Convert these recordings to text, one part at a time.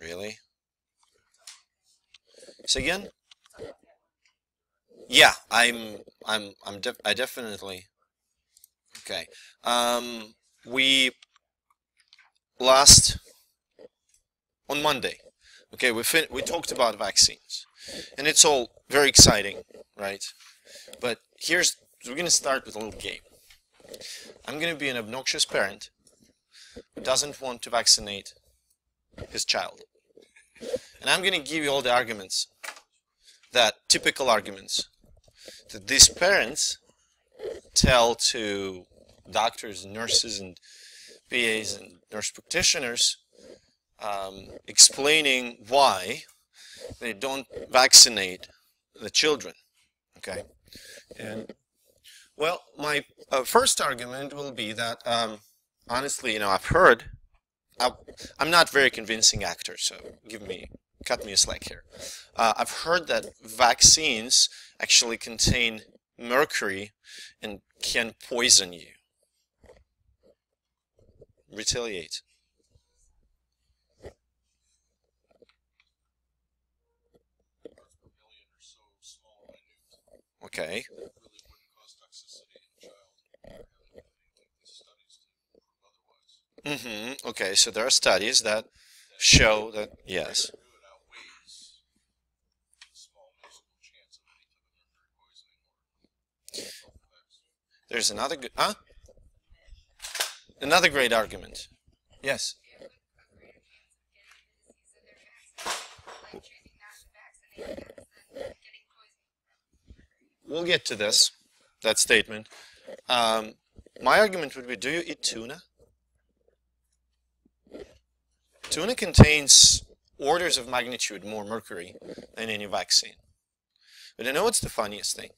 Really? Say again? Yeah, I'm. I'm. I'm. Def I definitely. Okay. Um, we last on Monday. Okay, we fin we talked about vaccines, and it's all very exciting, right? But here's we're gonna start with a little game. I'm gonna be an obnoxious parent who doesn't want to vaccinate his child, and I'm gonna give you all the arguments that typical arguments that these parents tell to doctors and nurses and PAs and nurse practitioners um, explaining why they don't vaccinate the children. Okay, and well, my uh, first argument will be that um, honestly, you know, I've heard. I, I'm not very convincing actor, so give me cut me a slack here. Uh, I've heard that vaccines actually contain mercury and can poison you. Retaliate. Okay. Mm-hmm. Okay, so there are studies that show that yes. There's another good, huh? Another great argument. Yes. We'll get to this, that statement. Um, my argument would be, do you eat tuna? Tuna contains orders of magnitude more mercury than any vaccine. But you know what's the funniest thing?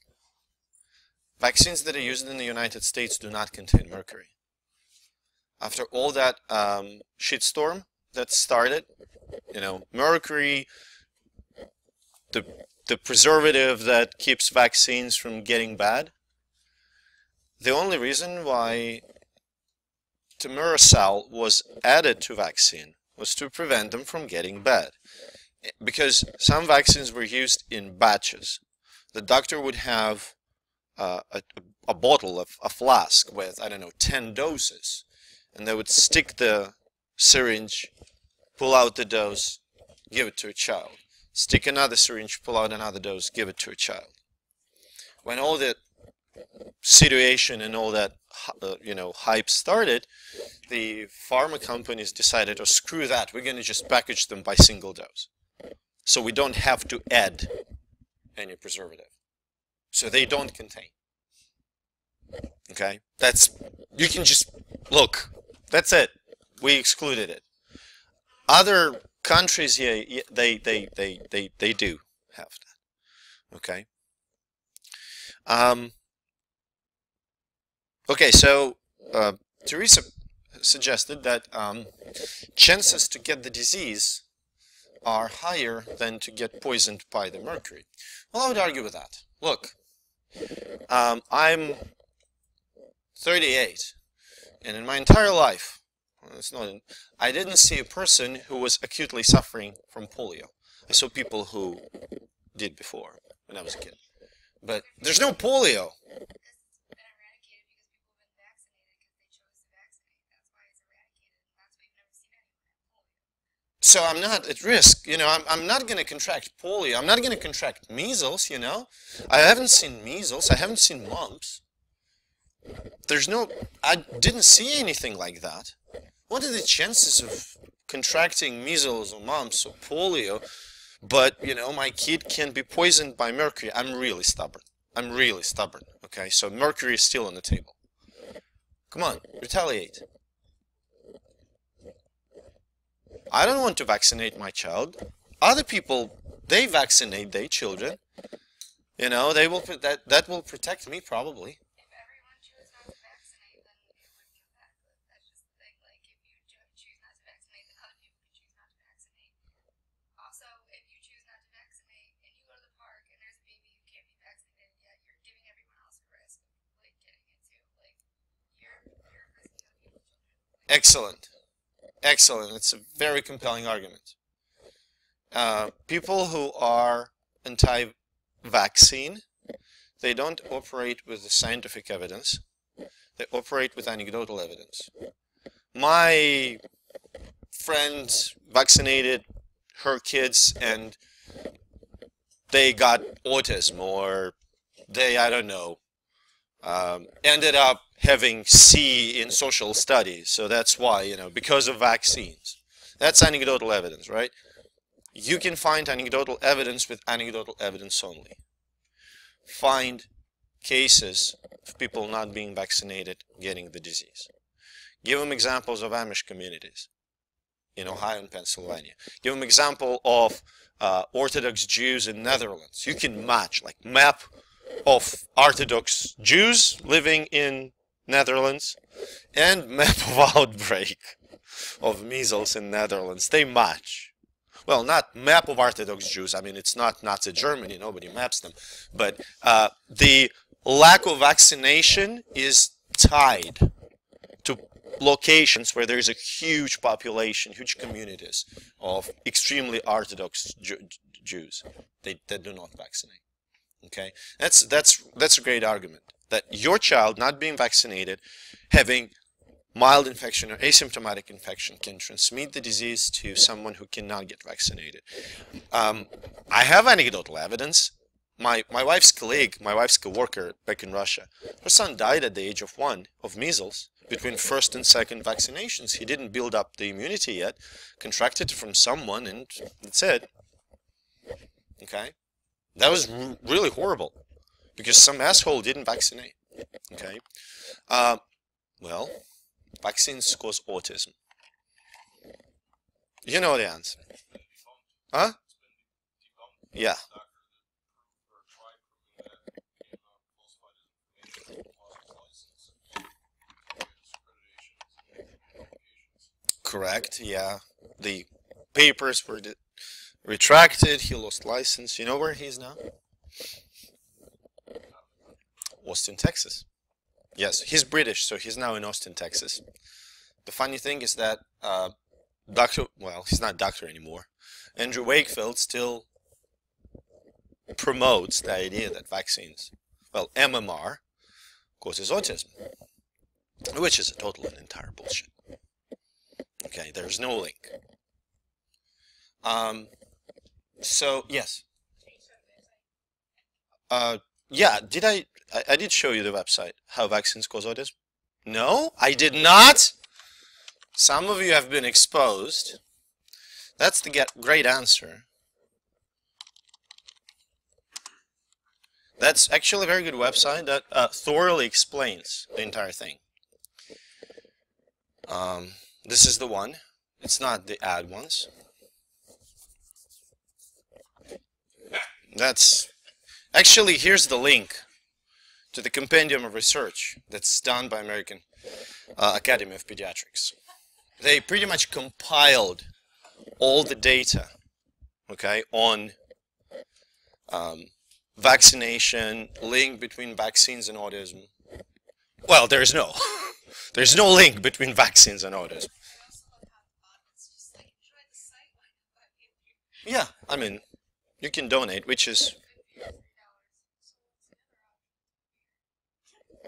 Vaccines that are used in the United States do not contain mercury. After all that um, shitstorm that started, you know, mercury, the the preservative that keeps vaccines from getting bad. The only reason why thimerosal was added to vaccine was to prevent them from getting bad. Because some vaccines were used in batches. The doctor would have uh, a, a bottle, of, a flask with, I don't know, 10 doses. And they would stick the syringe, pull out the dose, give it to a child stick another syringe, pull out another dose, give it to a child. When all that situation and all that uh, you know hype started, the pharma companies decided, oh screw that, we're going to just package them by single dose, so we don't have to add any preservative, so they don't contain. Okay, that's you can just look. That's it. We excluded it. Other countries yeah, they, they, they, they, they do have that. Okay. Um, okay, so uh, Teresa suggested that um, chances to get the disease are higher than to get poisoned by the mercury. Well, I would argue with that. Look, um, I'm 38, and in my entire life, it's not. I didn't see a person who was acutely suffering from polio. I saw people who did before when I was a kid, but there's no polio. So I'm not at risk, you know, I'm, I'm not going to contract polio. I'm not going to contract measles, you know. I haven't seen measles. I haven't seen mumps. There's no, I didn't see anything like that. What are the chances of contracting measles or mumps or polio, but, you know, my kid can be poisoned by mercury? I'm really stubborn. I'm really stubborn, okay? So mercury is still on the table. Come on, retaliate. I don't want to vaccinate my child. Other people, they vaccinate their children. You know, they will that that will protect me probably. Excellent. Excellent. It's a very compelling argument. uh, people who are anti-vaccine, they don't operate with the scientific evidence. They operate with anecdotal evidence. My friend vaccinated her kids and they got autism or they, I don't know, um, ended up having C in social studies. So that's why, you know, because of vaccines. That's anecdotal evidence, right? You can find anecdotal evidence with anecdotal evidence only. Find cases of people not being vaccinated getting the disease. Give them examples of Amish communities in Ohio and Pennsylvania. Give them example of uh, Orthodox Jews in Netherlands. You can match, like map of Orthodox Jews living in Netherlands and map of outbreak of measles in Netherlands. They match. Well, not map of Orthodox Jews. I mean, it's not Nazi Germany. Nobody maps them. But uh, the lack of vaccination is tied to locations where there's a huge population, huge communities of extremely Orthodox Jews. They, they do not vaccinate. Okay, that's that's that's a great argument that your child not being vaccinated, having mild infection or asymptomatic infection can transmit the disease to someone who cannot get vaccinated. Um, I have anecdotal evidence. My, my wife's colleague, my wife's co-worker back in Russia, her son died at the age of one of measles between first and second vaccinations. He didn't build up the immunity yet, contracted from someone, and that's it. Okay? That was really horrible because some asshole didn't vaccinate. Okay? Uh, well, vaccines cause autism. You know the answer. Huh? Yeah. Correct, yeah. The papers were retracted, he lost license. You know where he is now? Austin, Texas. Yes, he's British, so he's now in Austin, Texas. The funny thing is that uh, Dr. Well, he's not doctor anymore. Andrew Wakefield still promotes the idea that vaccines, well, MMR, causes autism, which is a total and entire bullshit. Okay, there's no link. Um, so, yes. Uh, yeah, did I, I, I did show you the website, how vaccines cause autism. No, I did not. Some of you have been exposed. That's the get great answer. That's actually a very good website that uh, thoroughly explains the entire thing. Um, this is the one. It's not the ad ones. That's actually here's the link to the compendium of research that's done by American uh, Academy of Pediatrics. They pretty much compiled all the data, okay, on um, vaccination, link between vaccines and autism. Well, there's no. there's no link between vaccines and autism. Yeah, I mean, you can donate, which is...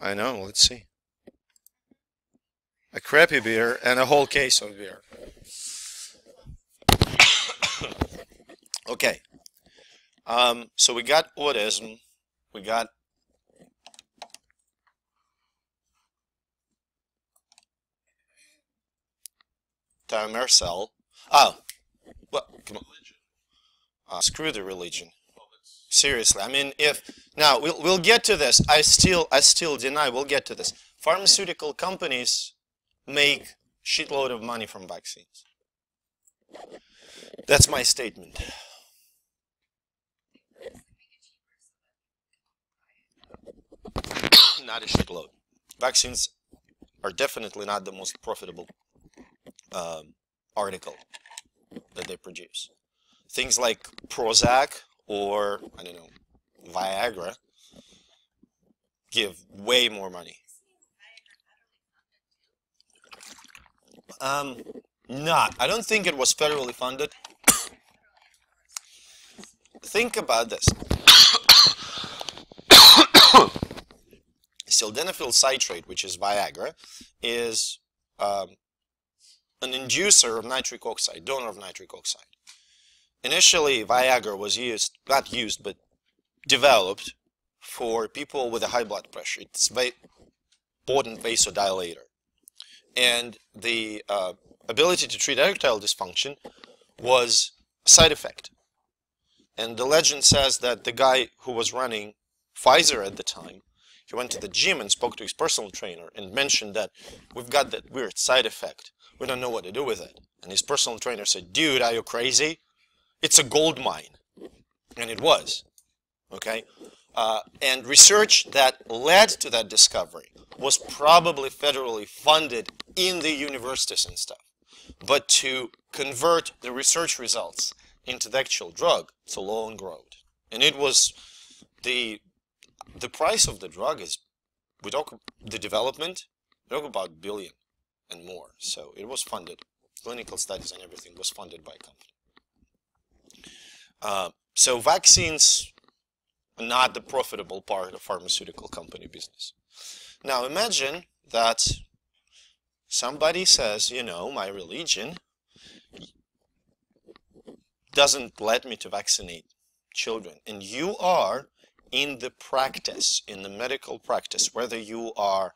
I know, let's see. A crappy beer and a whole case of beer. okay. Um, so we got autism. We got thimerosal. Oh, well, come on. Uh, screw the religion. Seriously, I mean, if now we'll we'll get to this. I still I still deny. We'll get to this. Pharmaceutical companies make shitload of money from vaccines. That's my statement. not a shitload. Vaccines are definitely not the most profitable um, article that they produce things like Prozac or, I don't know, Viagra give way more money. Um, not. I don't think it was federally funded. think about this. Sildenafil citrate, which is Viagra, is um, an inducer of nitric oxide, donor of nitric oxide. Initially, Viagra was used, not used, but developed for people with a high blood pressure. It's a potent vasodilator. And the uh, ability to treat erectile dysfunction was a side effect. And the legend says that the guy who was running Pfizer at the time, he went to the gym and spoke to his personal trainer and mentioned that we've got that weird side effect. We don't know what to do with it. And his personal trainer said, dude, are you crazy? It's a gold mine. And it was. Okay? Uh, and research that led to that discovery was probably federally funded in the universities and stuff. But to convert the research results into the actual drug, it's a long road. And it was the the price of the drug is we talk the development, we talk about billion and more. So it was funded. Clinical studies and everything was funded by a company. Uh, so vaccines are not the profitable part of pharmaceutical company business. Now imagine that somebody says, you know, my religion doesn't let me to vaccinate children. And you are in the practice, in the medical practice, whether you are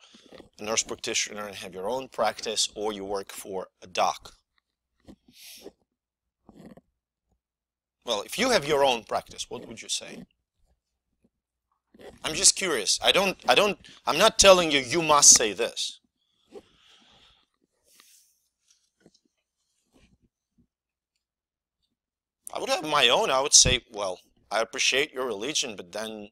a nurse practitioner and have your own practice or you work for a doc. Well, if you have your own practice, what would you say? I'm just curious. I don't, I don't, I'm not telling you you must say this. I would have my own. I would say, well, I appreciate your religion, but then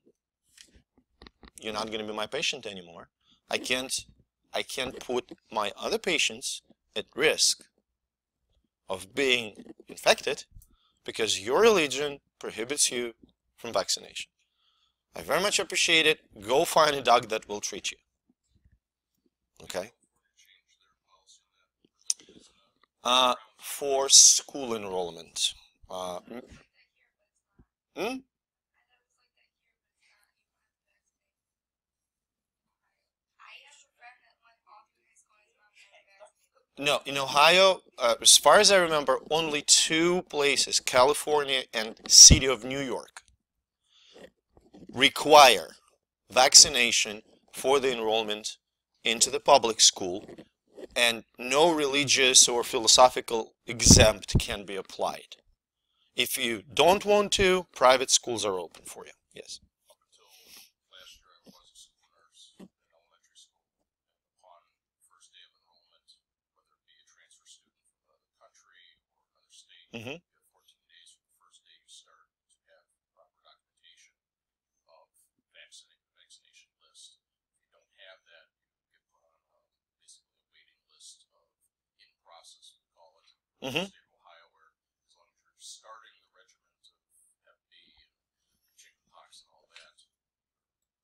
you're not going to be my patient anymore. I can't, I can't put my other patients at risk of being infected because your religion prohibits you from vaccination. I very much appreciate it. Go find a dog that will treat you. Okay? Uh, for school enrollment. Uh, hmm? No, in Ohio, uh, as far as I remember, only two places, California and City of New York, require vaccination for the enrollment into the public school, and no religious or philosophical exempt can be applied. If you don't want to, private schools are open for you. Yes. Mm-hmm. days from the first day you start to have proper documentation of vaccinating the vaccination list. If you don't have that, you get put on a, basically a waiting list of in process, we call it. Mm-hmm. State of Ohio, where as long as you're starting the regimen of Hep B and chickenpox and all that,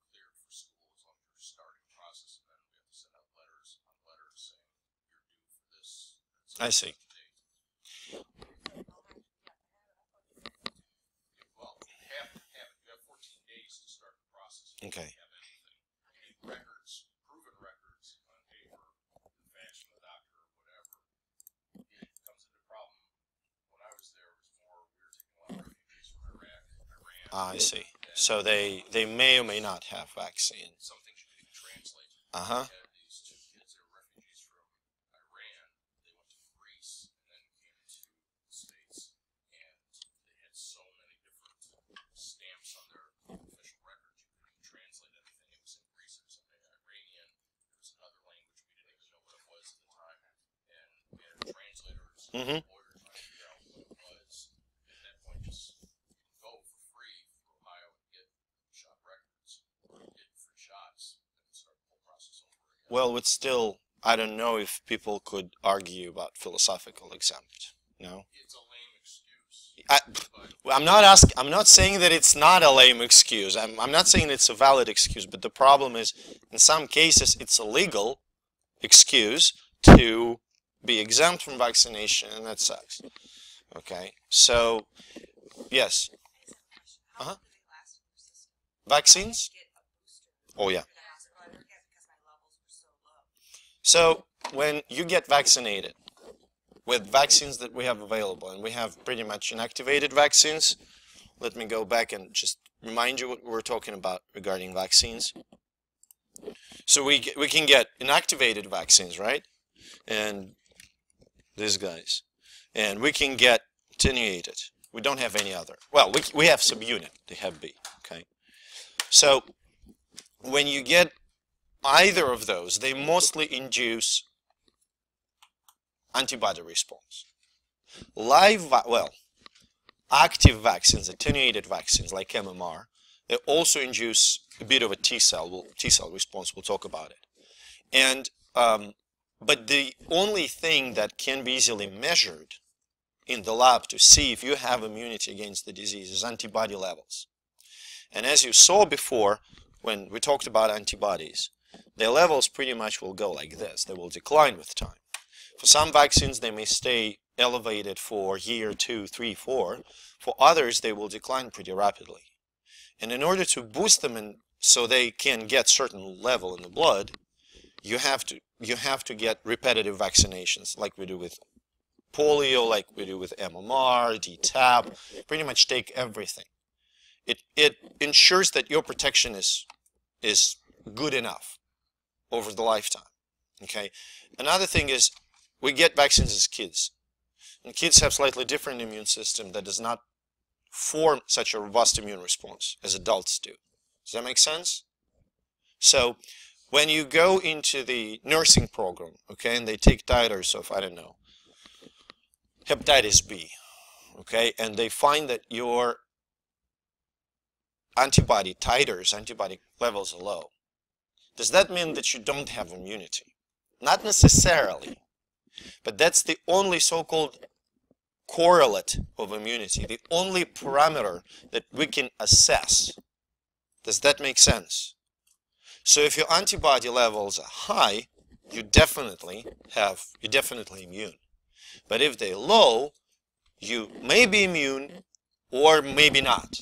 cleared for school, as long as you're starting the process, and then we have to send out letters on letters saying you're due for this. I see. Well, have, have, you have fourteen days to start the process. Okay. Have anything. You need records, proven records on paper, from the doctor or whatever. It comes into problem. When I was there, it was more, we were taking a lot of refugees from Iraq, Iran. Ah, I see. So they, they may or may not have vaccine. Some things you can translate. Uh-huh. Mm-hmm. Well, it's still, I don't know if people could argue about philosophical exempt. No. It's a lame excuse. I, I'm not asking. I'm not saying that it's not a lame excuse. I'm, I'm not saying it's a valid excuse. But the problem is, in some cases, it's a legal excuse to be exempt from vaccination, and that sucks. Okay, so yes. Your system? Vaccines? Oh yeah. So when you get vaccinated with vaccines that we have available, and we have pretty much inactivated vaccines, let me go back and just remind you what we're talking about regarding vaccines. So we we can get inactivated vaccines, right? And these guys, and we can get attenuated. We don't have any other. Well, we we have subunit. They have B. Okay. So when you get either of those, they mostly induce antibody response. Live, well, active vaccines, attenuated vaccines like MMR, they also induce a bit of a T cell, T cell response. We'll talk about it. And um, but the only thing that can be easily measured in the lab to see if you have immunity against the disease is antibody levels. And as you saw before, when we talked about antibodies, their levels pretty much will go like this. They will decline with time. For some vaccines, they may stay elevated for year, two, three, four. For others, they will decline pretty rapidly. And in order to boost them and so they can get certain level in the blood, you have to you have to get repetitive vaccinations like we do with polio, like we do with MMR, DTaP, pretty much take everything. It it ensures that your protection is is good enough over the lifetime. Okay. Another thing is we get vaccines as kids. And kids have slightly different immune system that does not form such a robust immune response as adults do. Does that make sense? So when you go into the nursing program, okay, and they take titers of, I don't know, hepatitis B, okay, and they find that your antibody titers, antibody levels are low, does that mean that you don't have immunity? Not necessarily, but that's the only so-called correlate of immunity, the only parameter that we can assess. Does that make sense? So if your antibody levels are high, you definitely have, you're definitely immune. But if they're low, you may be immune or maybe not.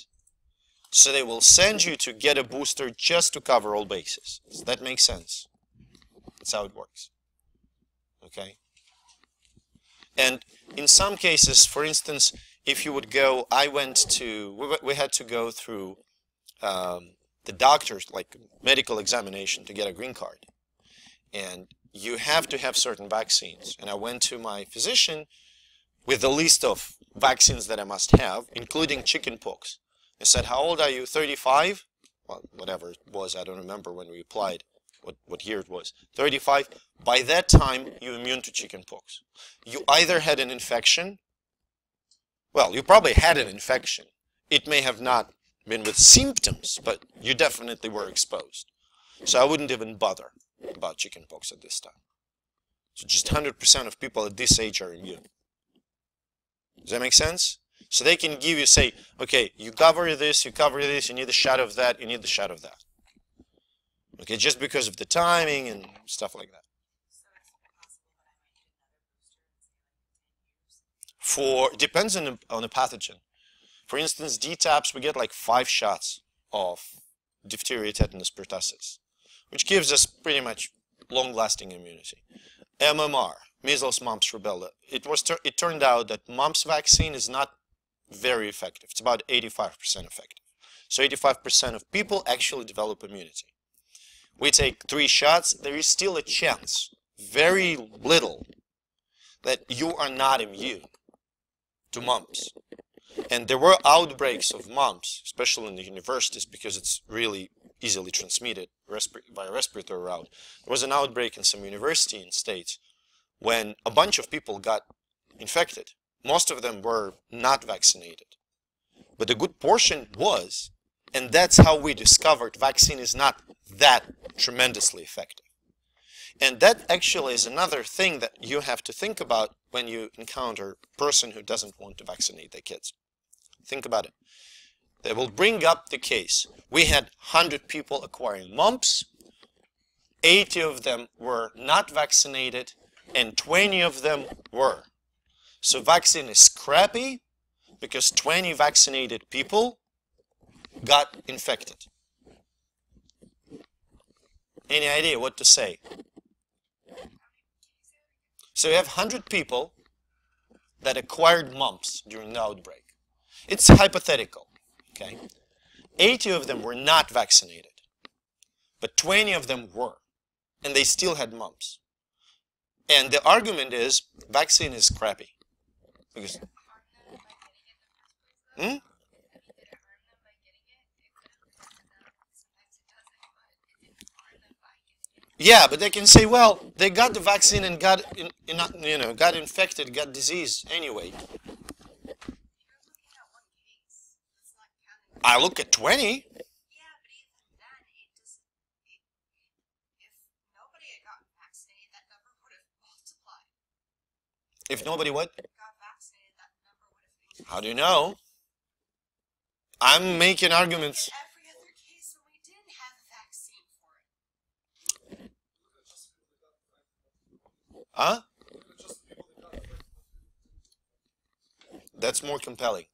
So they will send you to get a booster just to cover all bases. Does that make sense? That's how it works. Okay? And in some cases, for instance, if you would go, I went to, we, we had to go through um, the doctor's, like medical examination to get a green card. And you have to have certain vaccines. And I went to my physician with a list of vaccines that I must have, including chickenpox. I said, how old are you? 35? Well, whatever it was, I don't remember when we applied, what, what year it was. 35. By that time, you're immune to chickenpox. You either had an infection, well, you probably had an infection. It may have not been with symptoms, but you definitely were exposed. So I wouldn't even bother about chickenpox at this time. So just 100% of people at this age are immune. Does that make sense? So they can give you, say, okay, you cover this, you cover this, you need a shot of that, you need the shot of that. Okay, just because of the timing and stuff like that. For depends on the, on the pathogen. For instance, DTaPs we get like five shots of diphtheria, tetanus, pertussis, which gives us pretty much long-lasting immunity. MMR, measles, mumps, rubella. It was it turned out that mumps vaccine is not very effective. It's about 85% effective. So 85% of people actually develop immunity. We take three shots, there is still a chance, very little, that you are not immune to mumps. And there were outbreaks of mumps, especially in the universities, because it's really easily transmitted by respiratory route. There was an outbreak in some university in states when a bunch of people got infected. Most of them were not vaccinated, but a good portion was, and that's how we discovered vaccine is not that tremendously effective. And that actually is another thing that you have to think about when you encounter a person who doesn't want to vaccinate their kids. Think about it. They will bring up the case. We had 100 people acquiring mumps, 80 of them were not vaccinated, and 20 of them were. So vaccine is crappy because 20 vaccinated people got infected. Any idea what to say? So you have 100 people that acquired mumps during the outbreak. It's hypothetical, okay? 80 of them were not vaccinated, but 20 of them were, and they still had mumps. And the argument is vaccine is crappy. Because, hmm? Yeah, but they can say, well, they got the vaccine and got, you know, got infected, got disease anyway. You're looking at one case. It's not counting. I look at 20. Yeah, but even then, it doesn't. It, if nobody had gotten vaccinated, that number would have multiplied. If nobody what? Got vaccinated, that number would have increased. How do you know? I'm making arguments. Look every other case when we didn't have a vaccine for it. Huh? That's more compelling.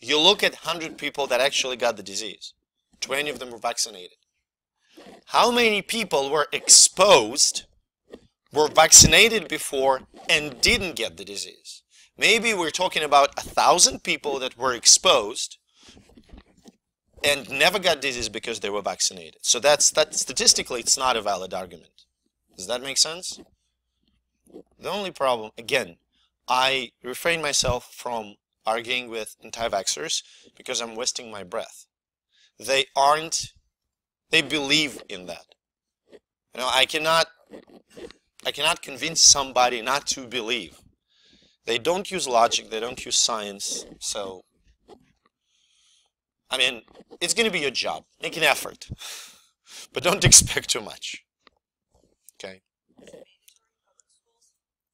You look at 100 people that actually got the disease. 20 of them were vaccinated. How many people were exposed, were vaccinated before, and didn't get the disease? Maybe we're talking about a thousand people that were exposed and never got disease because they were vaccinated. So that's that statistically it's not a valid argument. Does that make sense? The only problem, again, I refrain myself from arguing with anti-vaxxers because I'm wasting my breath. They aren't, they believe in that. You know, I cannot, I cannot convince somebody not to believe. They don't use logic, they don't use science, so, I mean, it's going to be your job. Make an effort, but don't expect too much. Okay. Is it mandatory in public schools?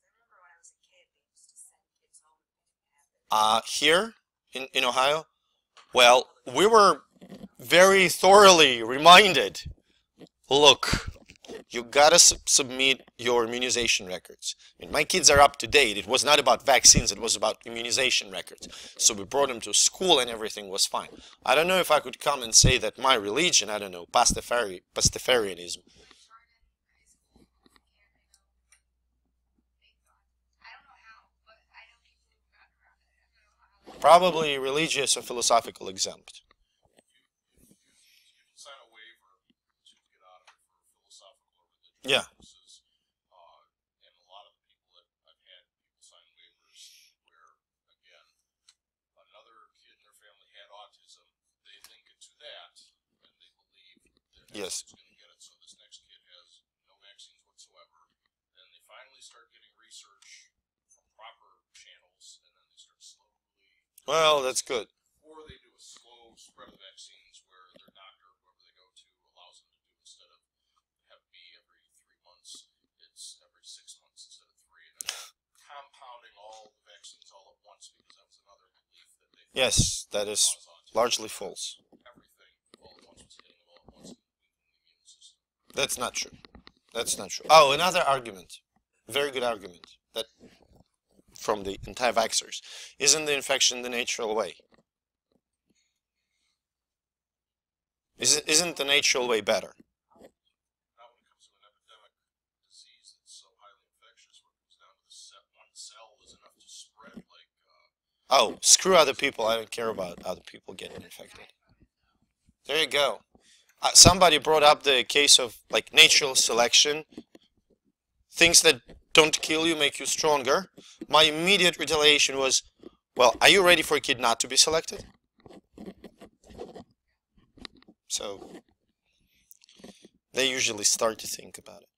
I remember when I was a kid, they used to send kids home if they didn't have it. Uh, here in, in Ohio? Well, we were very thoroughly reminded look, you gotta sub- submit your immunization records. I mean, my kids are up to date. It was not about vaccines, it was about immunization records. So we brought them to school and everything was fine. I don't know if I could come and say that my religion, I don't know, Pastafari, Pastafarianism, I don't know how, but I know people who got around it. I don't know how. Probably religious or philosophical exempt. You can Well, that's good. or they do a slow spread of vaccines where their doctor, whoever they go to, allows them to do instead of have it be every three months, it's every six months instead of three, and compounding all the vaccines all at once because that was another belief that they Yes, that is largely false. everything all at once was hitting them all at once and weakening the immune system. That's not true. That's not true. Oh, another argument. Very good argument. That from the anti-vaxxers. Isn't the infection the natural way? Isn't, isn't the natural way better? Now when it comes to an epidemic disease that's so highly infectious where it comes down to the set, one cell is enough to spread like uh, Oh, screw other people. I don't care about other people getting infected. There you go. Uh, somebody brought up the case of like natural selection. Things that don't kill you make you stronger. My immediate retaliation was, well, are you ready for a kid not to be selected? So they usually start to think about it.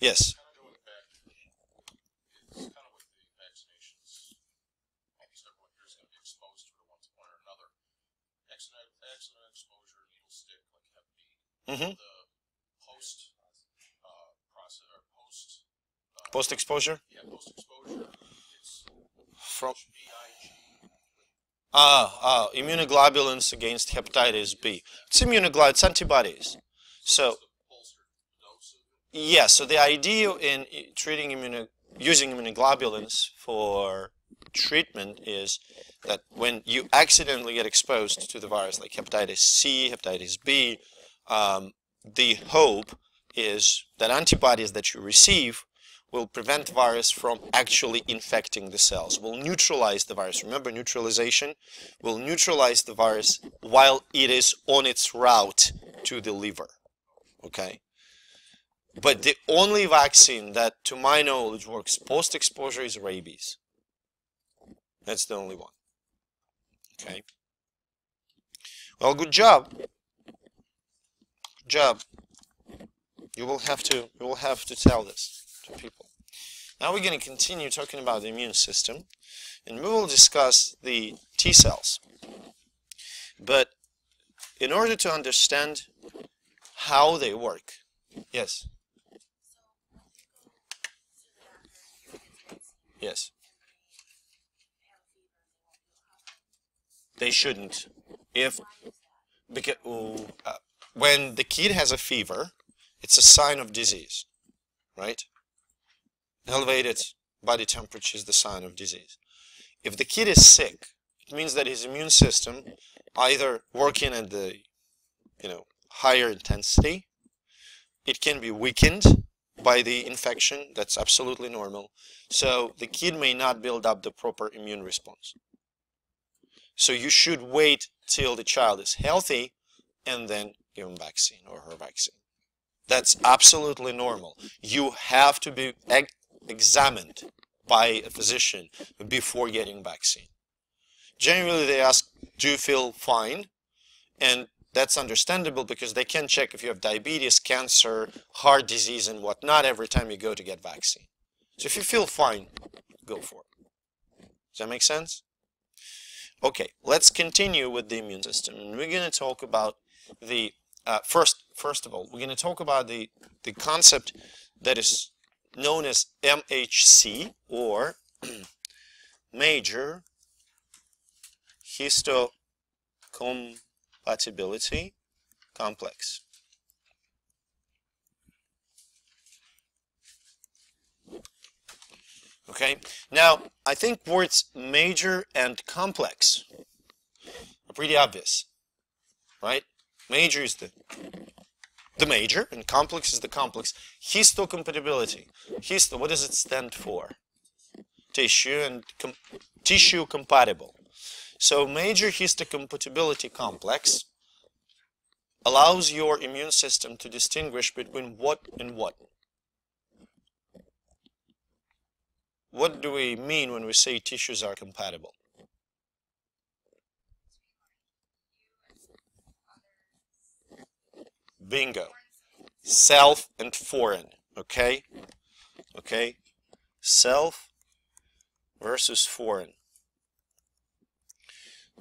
Yes. kind Post exposure Yeah, post exposure. It's from ah ah immunoglobulins against hepatitis B. It's immunoglobulins, it's antibodies. So it's the bolstered dose of it. yeah, so the idea in treating immuno using immunoglobulins for treatment is that when you accidentally get exposed to the virus, like hepatitis C, hepatitis B, um, the hope is that antibodies that you receive will prevent virus from actually infecting the cells, will neutralize the virus. Remember, neutralization will neutralize the virus while it is on its route to the liver. Okay? But the only vaccine that, to my knowledge, works post exposure is rabies. That's the only one. Okay? Well, good job. Good job. You will have to you will have to tell this to people. Now we're going to continue talking about the immune system and we will discuss the T cells. But in order to understand how they work, yes, yes, they shouldn't. If because uh, when the kid has a fever, it's a sign of disease, right? Elevated body temperature is the sign of disease. If the kid is sick, it means that his immune system either working at the you know higher intensity, it can be weakened by the infection, that's absolutely normal. So the kid may not build up the proper immune response. So you should wait till the child is healthy and then give him vaccine or her vaccine. That's absolutely normal. You have to be examined by a physician before getting vaccine. Generally, they ask, do you feel fine? And that's understandable because they can check if you have diabetes, cancer, heart disease, and whatnot every time you go to get vaccine. So if you feel fine, go for it. Does that make sense? Okay, let's continue with the immune system. And we're going to talk about the, uh, first, first of all, we're going to talk about the, the concept that is known as MHC or major histocompatibility complex. Okay, now I think words major and complex are pretty obvious, right? Major is the the major and complex is the complex. Histocompatibility. Histo, what does it stand for? Tissue and com tissue compatible. So major histocompatibility complex allows your immune system to distinguish between what and what. What do we mean when we say tissues are compatible? Bingo. Self and foreign. Okay? Okay? Self versus foreign.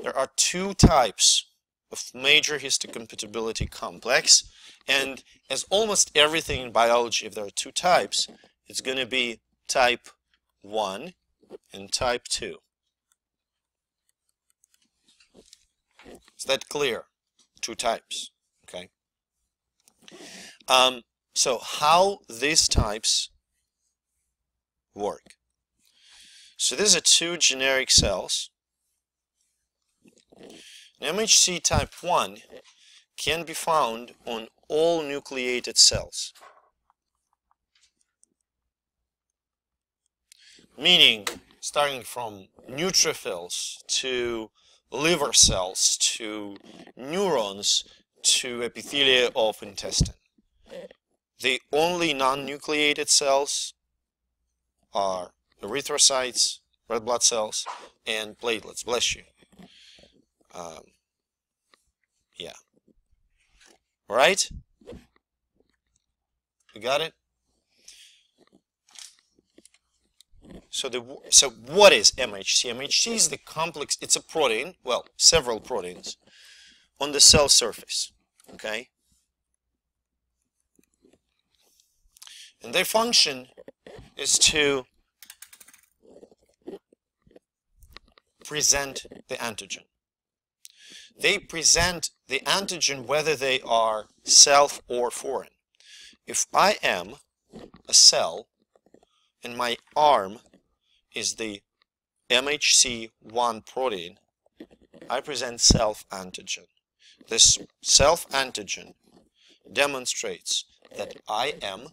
There are two types of major histocompatibility complex. And as almost everything in biology, if there are two types, it's going to be type 1 and type 2. Is that clear? Two types. Um, so how these types work. So these are two generic cells. MHC type 1 can be found on all nucleated cells. Meaning, starting from neutrophils to liver cells to neurons to epithelia of intestine. The only non-nucleated cells are erythrocytes, red blood cells, and platelets. Bless you. Um, yeah. All right? You got it? So the so what is MHC? MHC is the complex. It's a protein. Well, several proteins on the cell surface. Okay. And their function is to present the antigen. They present the antigen whether they are self or foreign. If I am a cell and my arm is the MHC1 protein, I present self-antigen. This self-antigen demonstrates that I am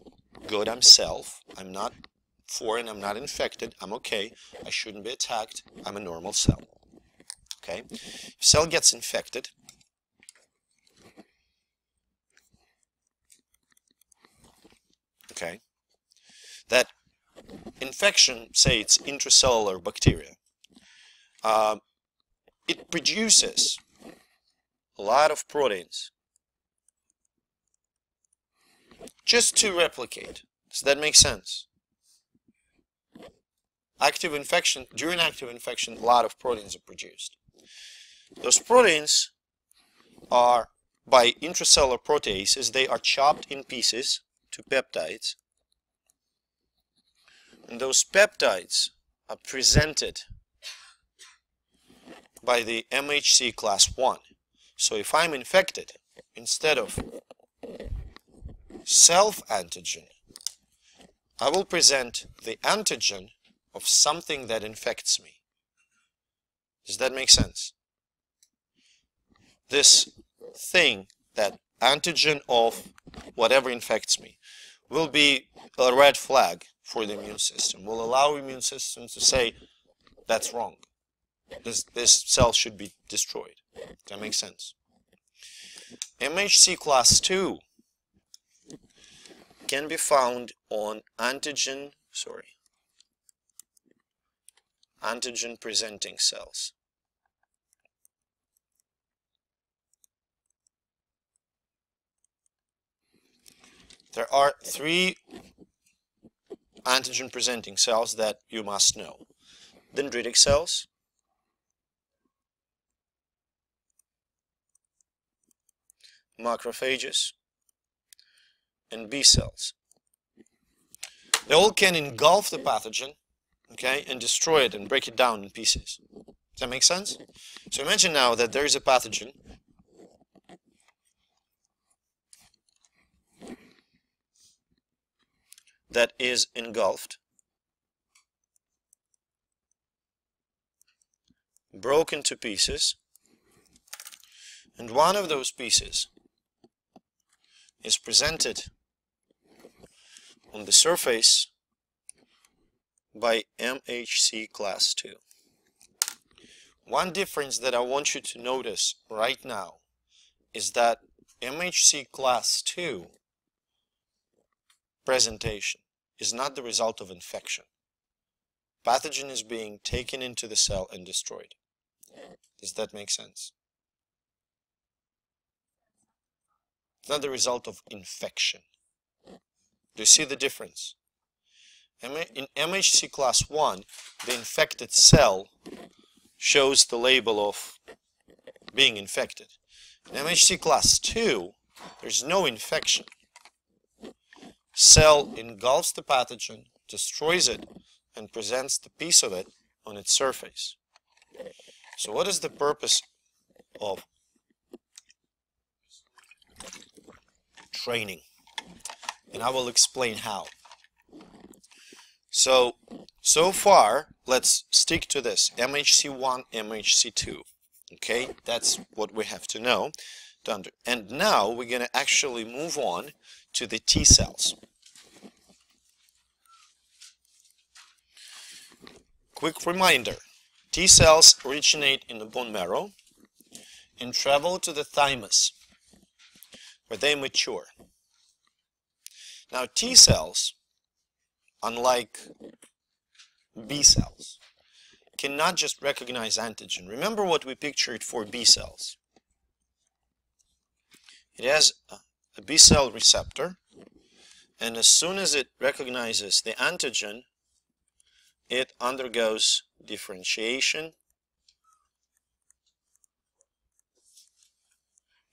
good, I'm self, I'm not foreign, I'm not infected, I'm okay, I shouldn't be attacked, I'm a normal cell. Okay? If cell gets infected, okay, that infection, say it's intracellular bacteria, uh, it produces a lot of proteins just to replicate. Does that make sense? Active infection, during active infection, a lot of proteins are produced. Those proteins are, by intracellular proteases, they are chopped in pieces to peptides. And those peptides are presented by the MHC class 1. So if I'm infected, instead of self-antigen, I will present the antigen of something that infects me. Does that make sense? This thing, that antigen of whatever infects me, will be a red flag for the immune system, will allow immune system to say, that's wrong. This, this cell should be destroyed. That makes sense? MHC class 2 can be found on antigen, sorry, antigen presenting cells. There are three antigen presenting cells that you must know. Dendritic cells, macrophages, and B cells. They all can engulf the pathogen, okay, and destroy it and break it down in pieces. Does that make sense? So imagine now that there is a pathogen that is engulfed, broken to pieces, and one of those pieces is presented on the surface by MHC class 2. One difference that I want you to notice right now is that MHC class 2 presentation is not the result of infection. Pathogen is being taken into the cell and destroyed. Does that make sense? It's not the result of infection. Do you see the difference? In MHC class 1, the infected cell shows the label of being infected. In MHC class 2, there's no infection. Cell engulfs the pathogen, destroys it, and presents the piece of it on its surface. So what is the purpose of training? And I will explain how. So, so far, let's stick to this, MHC1, MHC2. Okay, that's what we have to know. And now we're going to actually move on to the T cells. Quick reminder, T cells originate in the bone marrow and travel to the thymus where they mature. Now T cells, unlike B cells, cannot just recognize antigen. Remember what we pictured for B cells. It has a B cell receptor, and as soon as it recognizes the antigen, it undergoes differentiation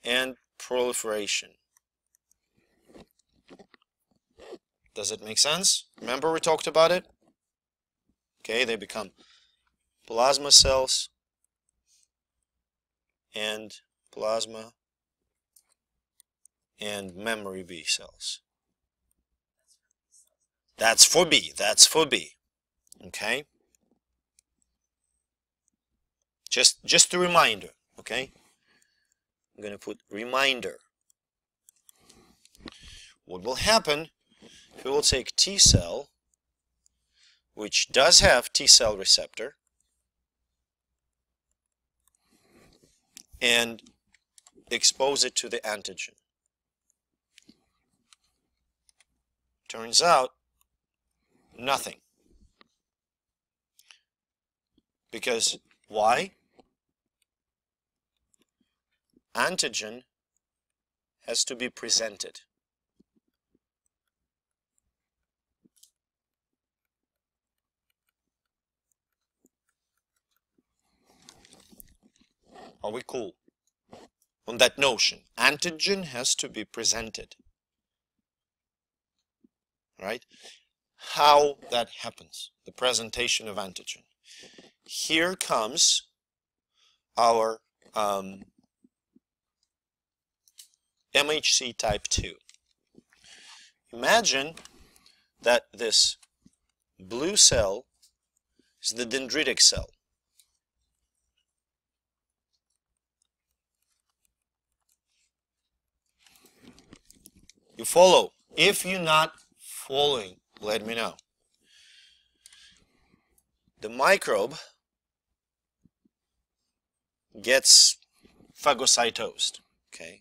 and proliferation. Does it make sense? Remember we talked about it? Okay, they become plasma cells and plasma and memory B cells. That's for B. That's for B. Okay? Just just a reminder, okay? I'm going to put reminder. What will happen if we will take T cell, which does have T cell receptor, and expose it to the antigen. Turns out, nothing. Because why? Antigen has to be presented. Are we cool on that notion? Antigen has to be presented. Right? How that happens, the presentation of antigen. Here comes our um, MHC type 2. Imagine that this blue cell is the dendritic cell. You follow. If you're not following, let me know. The microbe gets phagocytosed, okay?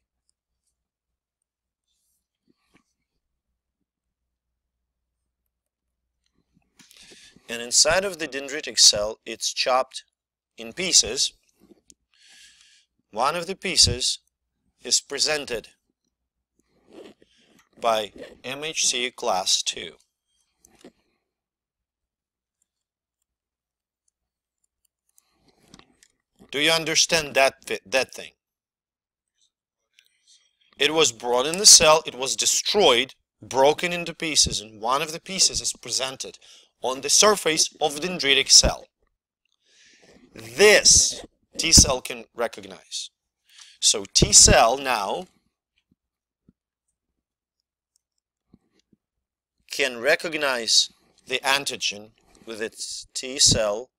And inside of the dendritic cell, it's chopped in pieces. One of the pieces is presented by MHC class 2. Do you understand that that thing? It was brought in the cell, it was destroyed, broken into pieces, and one of the pieces is presented on the surface of dendritic cell. This T cell can recognize. So T cell now can recognize the antigen with its T cell,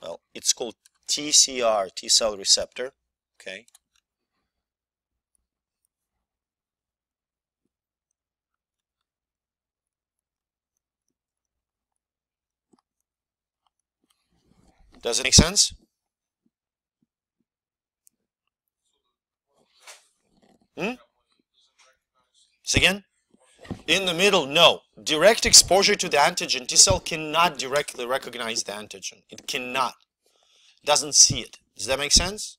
well, it's called TCR, T cell receptor, okay? Does it make sense? Hmm? Say again? In the middle, no. Direct exposure to the antigen, T cell cannot directly recognize the antigen. It cannot. Doesn't see it. Does that make sense?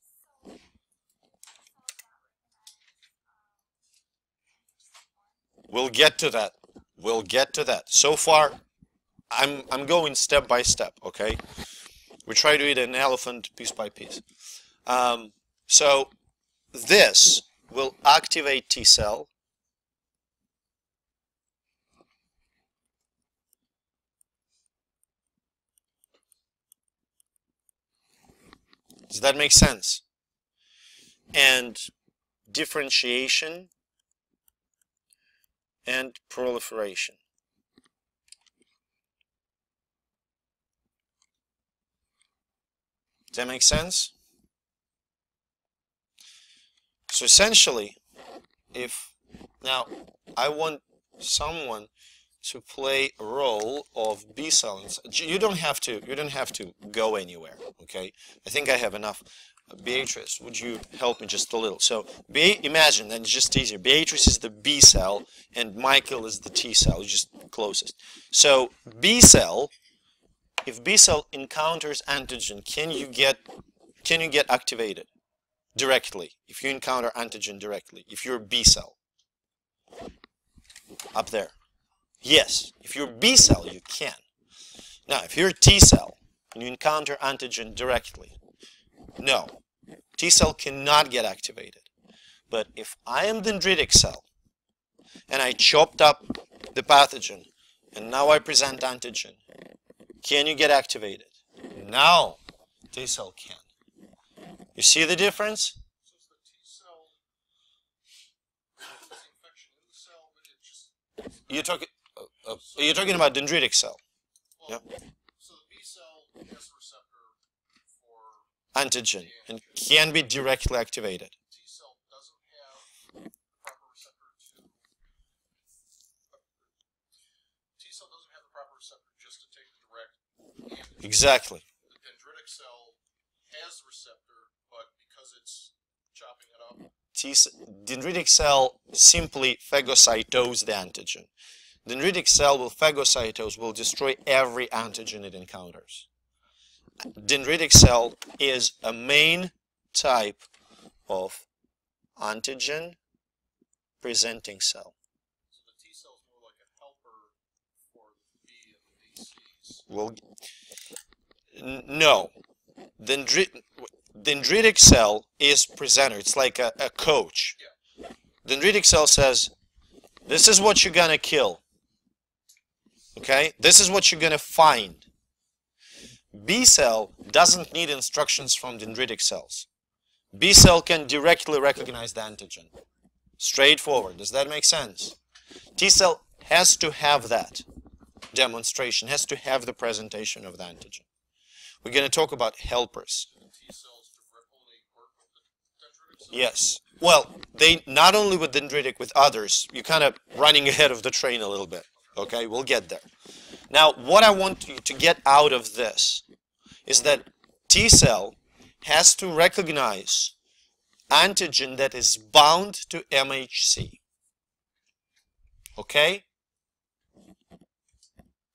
We'll get to that. We'll get to that. So far, I'm I'm going step by step. Okay. We try to eat an elephant piece by piece. Um, so this will activate T cell. Does that make sense? And differentiation and proliferation. Does that make sense? So essentially, if now I want someone to play a role of B cells, you don't have to. You don't have to go anywhere. Okay, I think I have enough. Beatrice, would you help me just a little? So, Be imagine that it's just easier. Beatrice is the B cell, and Michael is the T cell, just closest. So, B cell if B cell encounters antigen, can you get can you get activated directly if you encounter antigen directly? If you're B cell up there, yes. If you're B cell, you can. Now, if you're T cell and you encounter antigen directly, no, T cell cannot get activated. But if I am dendritic cell and I chopped up the pathogen and now I present antigen, can you get activated? Now, T cell can. You see the difference? You're talking. Uh, uh, you're talking about dendritic cell. well, Yep. so the B cell has a receptor for antigen and can be directly activated. T cell doesn't have the proper receptor to. T cell doesn't have the proper receptor just to take the direct antigen. Exactly. The dendritic cell has the receptor, but because it's chopping it up, T dendritic cell simply phagocytose the antigen. Dendritic cell will phagocytose, will destroy every antigen it encounters. Dendritic cell is a main type of antigen presenting cell. so the T cell is more like a helper for the B and the. Well, no. Dendri- dendritic cell is presenter. It's like a, a coach. Dendritic cell says, this is what you're going to kill. Okay? This is what you're going to find. B cell doesn't need instructions from dendritic cells. B cell can directly recognize the antigen. Straightforward. Does that make sense? T cell has to have that demonstration, has to have the presentation of the antigen. We're going to talk about helpers. Yes. Well, they not only with dendritic, with others. You're kind of running ahead of the train a little bit. Okay, we'll get there. Now, what I want you to get out of this is that T cell has to recognize antigen that is bound to MHC. Okay?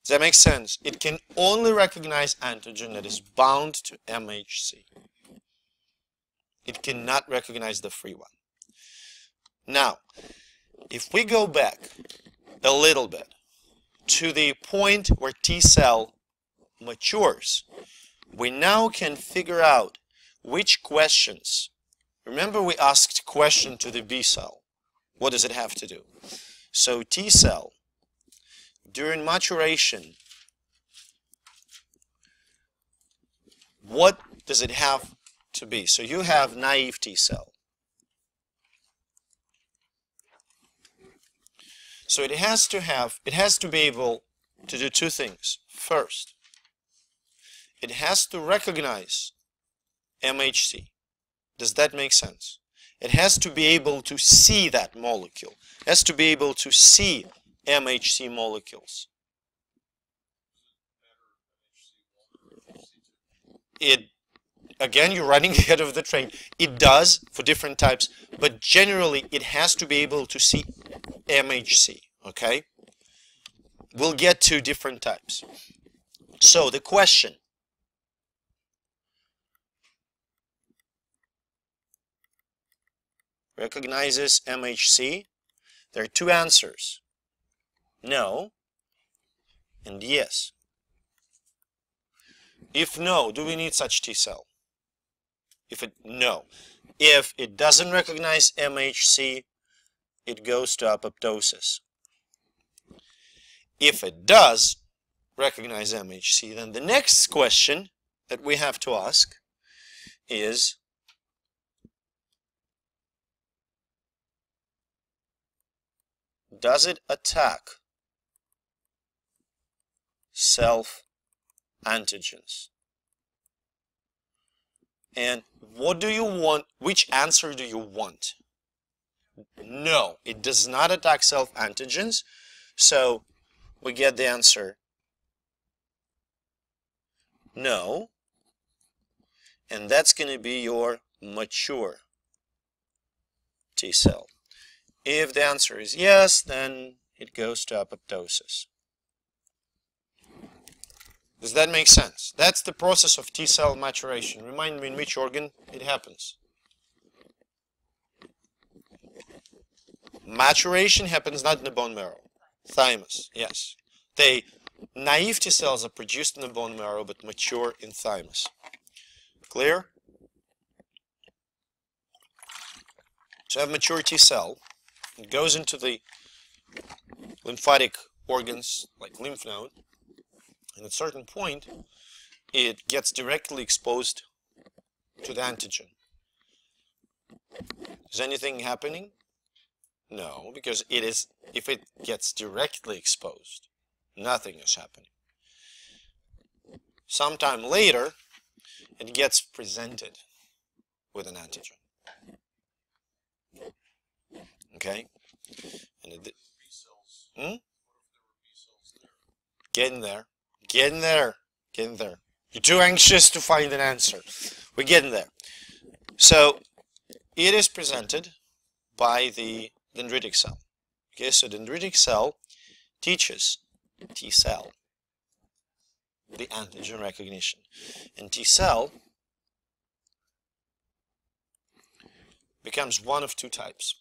Does that make sense? It can only recognize antigen that is bound to MHC. It cannot recognize the free one. Now, if we go back a little bit to the point where T cell matures, we now can figure out which questions. Remember we asked question to the B cell. What does it have to do? So T cell, during maturation, what does it have to be? So you have naive T cell. So it has to have, it has to be able to do two things. First, it has to recognize MHC. Does that make sense? It has to be able to see that molecule. It has to be able to see MHC molecules. It again you're running ahead of the train. It does for different types, but generally it has to be able to see MHC, okay? We'll get to different types. So the question recognizes MHC. There are two answers. No and yes. If no, do we need such T cell? If it no. If it doesn't recognize MHC, it goes to apoptosis. If it does recognize MHC, then the next question that we have to ask is does it attack self antigens? And what do you want? Which answer do you want? No, it does not attack self antigens. So we get the answer no. And that's going to be your mature T cell. If the answer is yes, then it goes to apoptosis. Does that make sense? That's the process of T cell maturation. Remind me in which organ it happens. Maturation happens not in the bone marrow. Thymus, yes. They naive T cells are produced in the bone marrow but mature in thymus. Clear? So I have mature T cell. It goes into the lymphatic organs like lymph node. And at a certain point, it gets directly exposed to the antigen. Is anything happening? No, because it is, if it gets directly exposed, nothing is happening. Sometime later, it gets presented with an antigen. Okay? And it, B cells. Hmm? What if there were B cells there? Getting there. Getting there. Getting there. You're too anxious to find an answer. We're getting there. So it is presented by the dendritic cell. Okay, so dendritic cell teaches T cell the antigen recognition. And T cell becomes one of two types.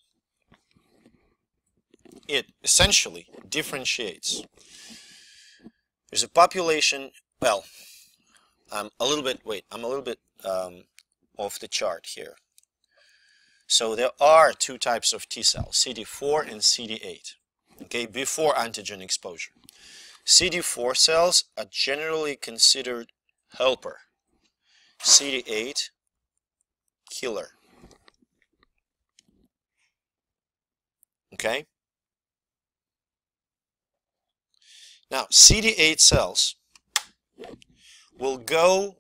It essentially differentiates there's a population, well, I'm a little bit, wait, I'm a little bit um, off the chart here. So there are two types of T cells, CD4 and CD8, okay, before antigen exposure. CD4 cells are generally considered helper. CD8, killer. Okay? Now, CD8 cells will go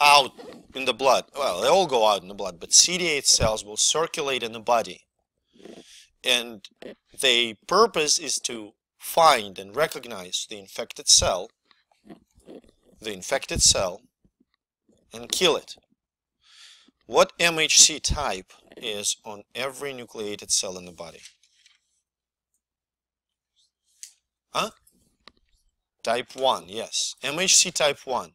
out in the blood. Well, they all go out in the blood, but CD8 cells will circulate in the body. And their purpose is to find and recognize the infected cell, the infected cell, and kill it. What MHC type is on every nucleated cell in the body? Huh? Type 1, yes. MHC type 1.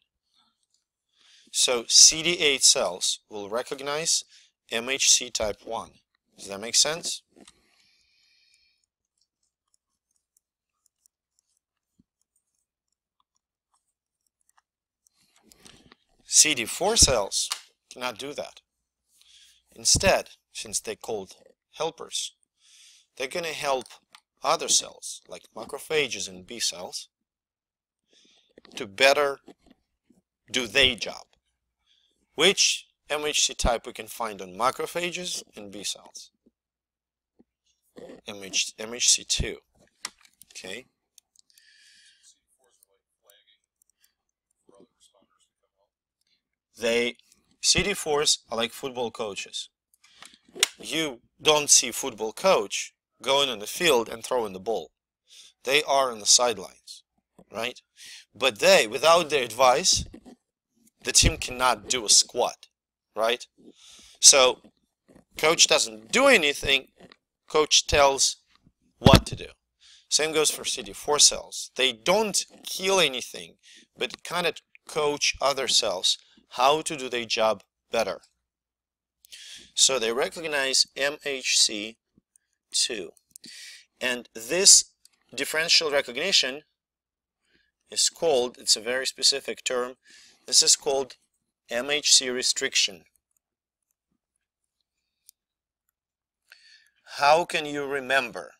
So CD8 cells will recognize MHC type 1. Does that make sense? CD4 cells cannot do that. Instead, since they're called helpers, they're going to help other cells, like macrophages and B cells, to better do their job. Which MHC type we can find on macrophages and B cells? MH, MHC2. Okay. CD4s are like flagging for other responders to come help. They CD4s are like football coaches. You don't see football coach going on the field and throwing the ball. They are on the sidelines, right? But they, without their advice, the team cannot do a squat, right? So, coach doesn't do anything, coach tells what to do. Same goes for CD4 cells. They don't kill anything, but kind of coach other cells how to do their job better. So they recognize MHC2. And this differential recognition is called, it's a very specific term, this is called MHC restriction. How can you remember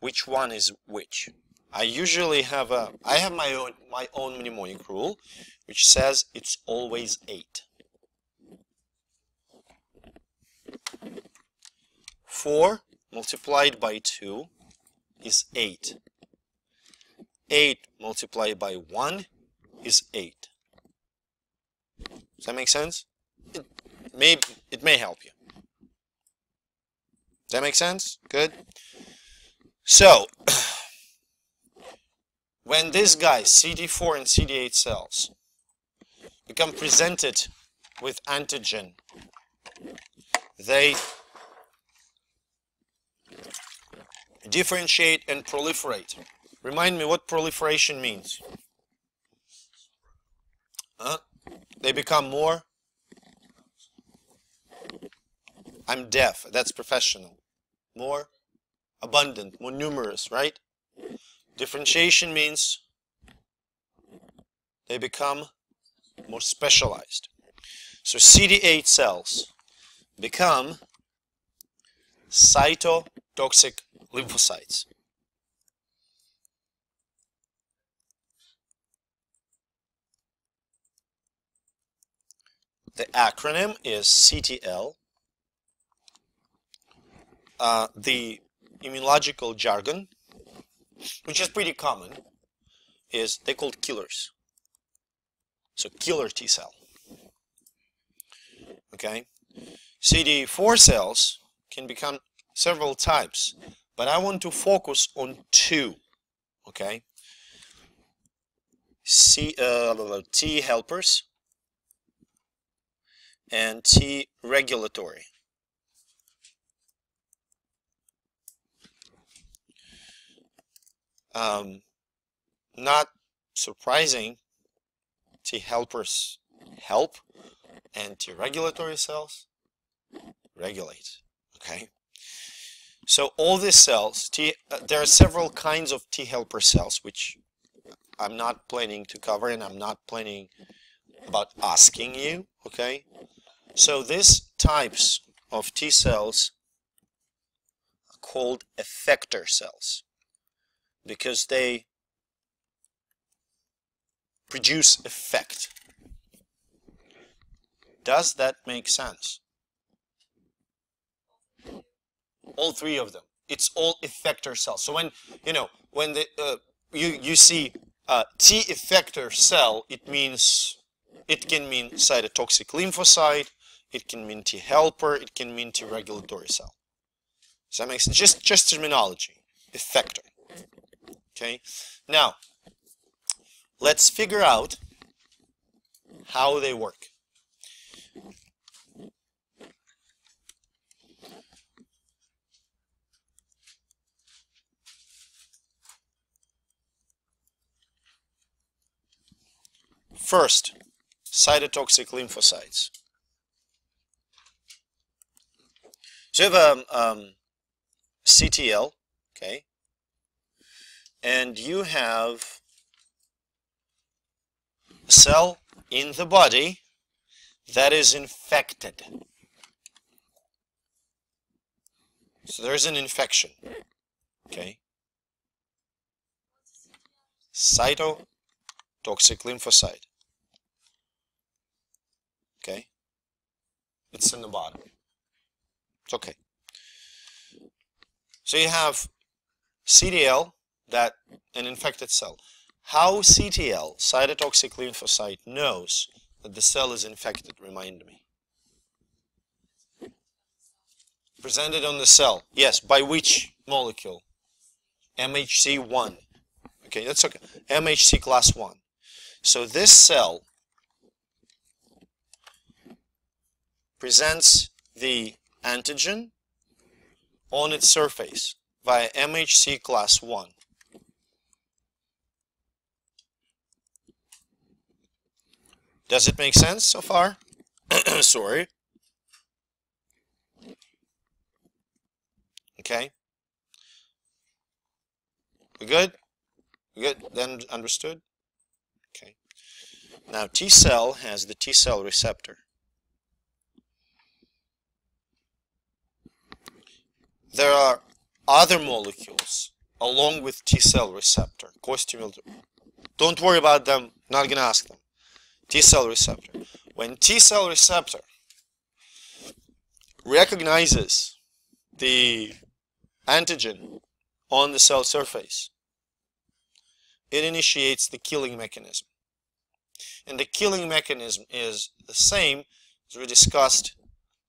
which one is which? I usually have a, I have my own, my own mnemonic rule, which says it's always 8. 4 multiplied by 2 is 8. 8 multiplied by 1 is 8. Does that make sense? It may, it may help you. Does that make sense? Good. So, when these guys, CD4 and CD8 cells, become presented with antigen, they differentiate and proliferate. Remind me what proliferation means. Huh? They become more. I'm deaf. That's professional. More abundant, more numerous, right? Differentiation means they become more specialized. So CD8 cells become cytotoxic lymphocytes. The acronym is CTL. Uh, the immunological jargon, which is pretty common, is they called killers. So killer T cell. Okay, CD4 cells can become several types, but I want to focus on two. Okay, C, uh, T helpers and T regulatory. Um, not surprising, T helpers help and T regulatory cells regulate. Okay. So all these cells, T, uh, there are several kinds of T helper cells, which I'm not planning to cover and I'm not planning about asking you. Okay. So these types of T cells are called effector cells because they produce effect. Does that make sense? All three of them. It's all effector cells. So when you know when the uh, you you see uh, T effector cell, it means it can mean cytotoxic lymphocyte, it can mean T helper, it can mean T regulatory cell. So that makes? Just just terminology. Effector. Okay. Now let's figure out how they work. First, cytotoxic lymphocytes. So you have a um, CTL, okay, and you have a cell in the body that is infected. So there's an infection, okay. Cytotoxic lymphocyte. Okay? It's in the bottom. It's okay. So you have CTL, that an infected cell. How CTL, cytotoxic lymphocyte, knows that the cell is infected, remind me. Presented on the cell. Yes, by which molecule? MHC1. Okay, that's okay. MHC class 1. So this cell presents the antigen on its surface via MHC class 1. Does it make sense so far? Sorry. Okay. We good? We good? Then understood? Okay. Now T cell has the T cell receptor. There are other molecules along with T cell receptor. Don't worry about them, not gonna ask them. T cell receptor. When T cell receptor recognizes the antigen on the cell surface, it initiates the killing mechanism. And the killing mechanism is the same as we discussed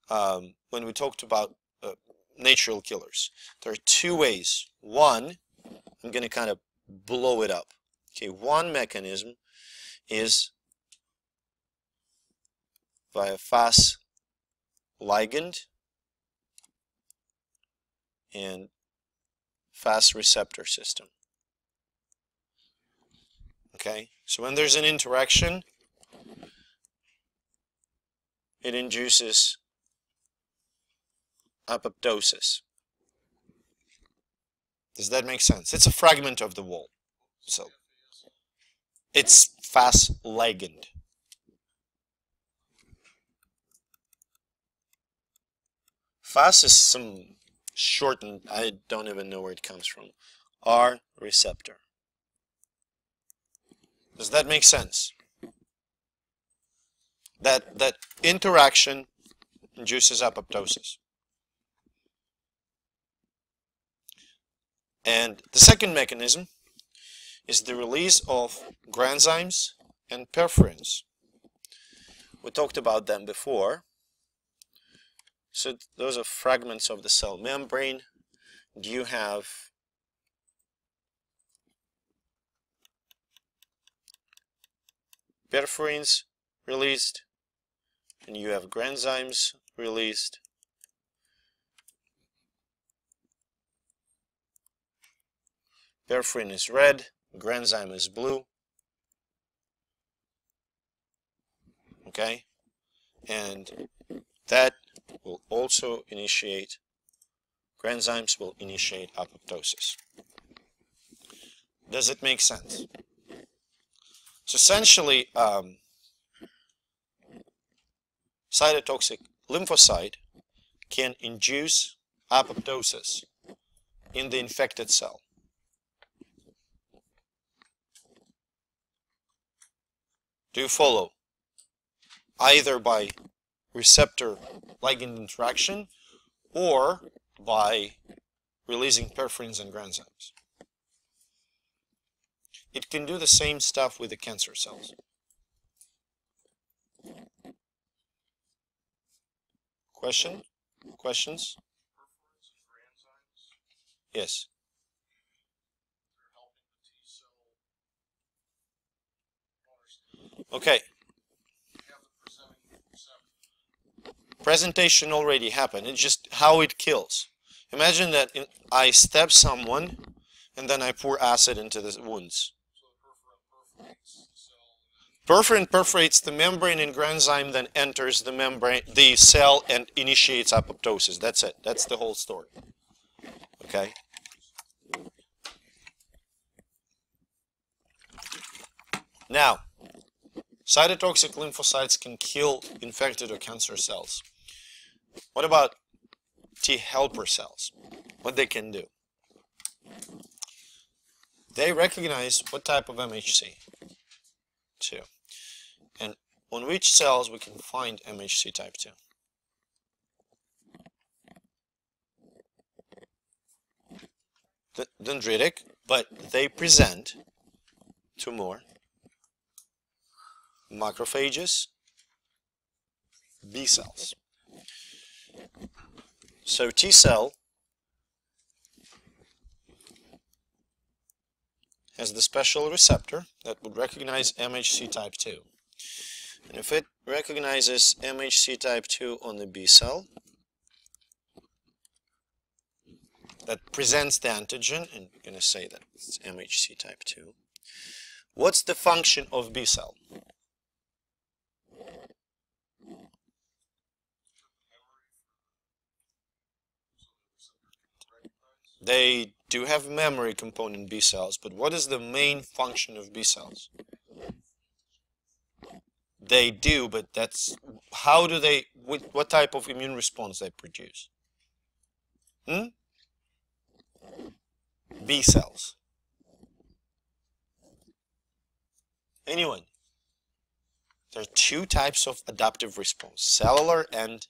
um, when we talked about uh, natural killers. There are two ways. One, I'm going to kind of blow it up. Okay, one mechanism is via Fas ligand and Fas receptor system. Okay, so when there's an interaction, it induces apoptosis. Does that make sense? It's a fragment of the wall. So it's Fas ligand. Fas is some shortened, I don't even know where it comes from. R receptor. Does that make sense? That that interaction induces apoptosis. And the second mechanism is the release of granzymes and perforins. We talked about them before. So those are fragments of the cell membrane. Do you have perforins released and you have granzymes released. Perforin is red, granzyme is blue. Okay, and that will also initiate, granzymes will initiate apoptosis. Does it make sense? So essentially, um, cytotoxic lymphocyte can induce apoptosis in the infected cell. Do you follow? Either by receptor ligand interaction or by releasing perforins and granzymes. It can do the same stuff with the cancer cells. Question? Questions? Perforins and granzymes, Yes. they're helping the T cell. I don't understand. Okay. Presentation already happened. It's just how it kills. Imagine that I stab someone and then I pour acid into the wounds. Perforin perforates the membrane and granzyme then enters the membrane, the cell and initiates apoptosis. That's it. That's the whole story. Okay. Now, cytotoxic lymphocytes can kill infected or cancer cells. What about T helper cells? What they can do? They recognize what type of MHC? 2 and on which cells we can find MHC type 2. Dendritic, but they present to more macrophages, B cells. So T cell has the special receptor that would recognize MHC type 2. And if it recognizes MHC type 2 on the B cell, that presents the antigen, and I'm going to say that it's MHC type 2. What's the function of B cell? They do have memory component B cells, but what is the main function of B cells? They do, but that's how do they? What, type of immune response they produce? Hmm? B cells. Anyone? There are two types of adaptive response: cellular and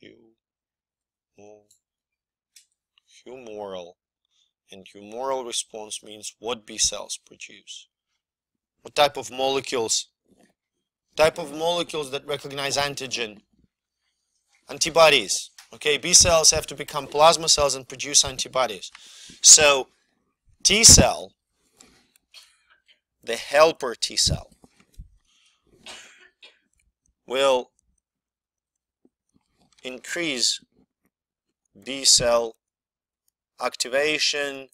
humoral. Humoral. And humoral response means what B cells produce. What type of molecules? Type of molecules that recognize antigen. Antibodies. Okay, B cells have to become plasma cells and produce antibodies. So T cell, the helper T cell, will increase B cell activation,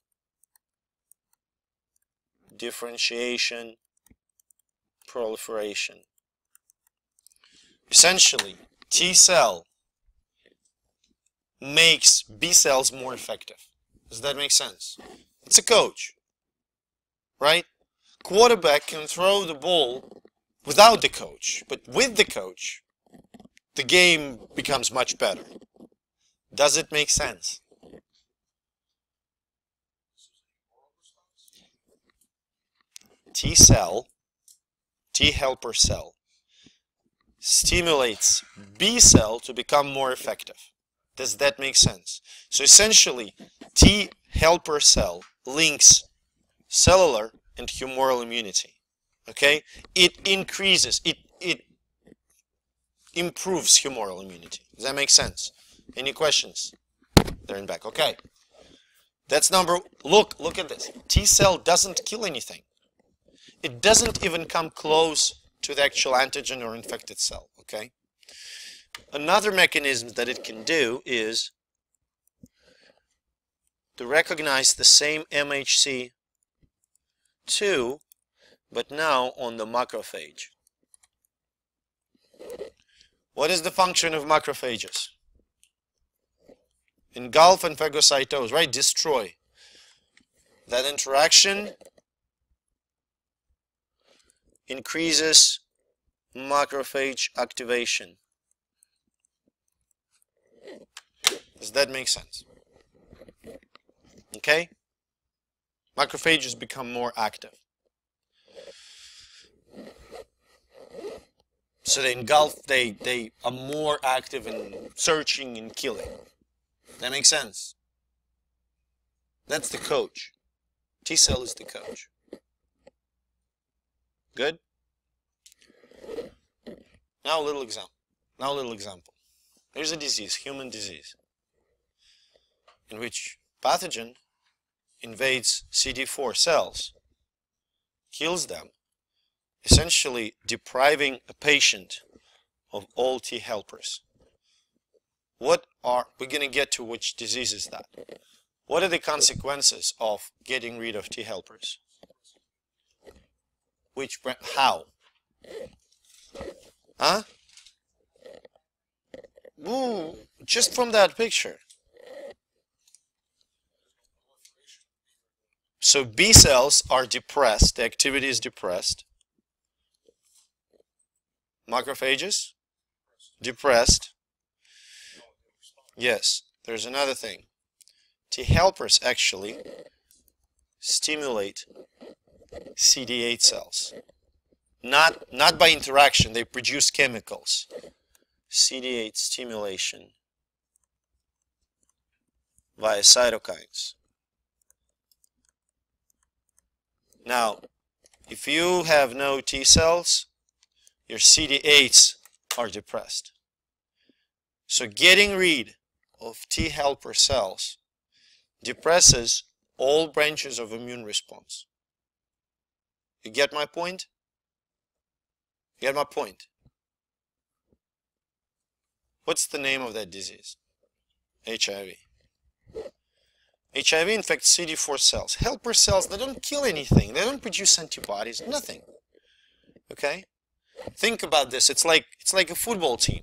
differentiation, proliferation. Essentially, T cell makes B cells more effective. Does that make sense? It's a coach, right? Quarterback can throw the ball without the coach, but with the coach, the game becomes much better. Does it make sense? T cell, T helper cell, stimulates B cell to become more effective. Does that make sense? So essentially, T helper cell links cellular and humoral immunity. Okay? It increases, it, it improves humoral immunity. Does that make sense? Any questions? In back. Okay. That's number. Look, look at this. T cell doesn't kill anything. It doesn't even come close to the actual antigen or infected cell. Okay. Another mechanism that it can do is to recognize the same MHC2, but now on the macrophage. What is the function of macrophages? Engulf and phagocytose, right? Destroy. That interaction increases macrophage activation. Does that make sense? Okay? Macrophages become more active. So they engulf, they, they are more active in searching and killing. That makes sense? That's the coach. T cell is the coach. Good? Now a little example. Now a little example. There's a disease, human disease, in which pathogen invades CD4 cells, kills them, essentially depriving a patient of all T helpers. What are, we're going to get to which disease is that. What are the consequences of getting rid of T helpers? Which, brand? how? Huh? Ooh, just from that picture. So B cells are depressed, the activity is depressed. Macrophages? Depressed. Yes, there's another thing. T helpers actually stimulate CD8 cells. Not, not by interaction, they produce chemicals. CD8 stimulation via cytokines. Now, if you have no T cells, your CD8s are depressed. So getting rid of T helper cells depresses all branches of immune response. You get my point? You get my point? What's the name of that disease? HIV. HIV infects CD4 cells. Helper cells, they don't kill anything. They don't produce antibodies, nothing. Okay? Think about this. It's like it's like a football team.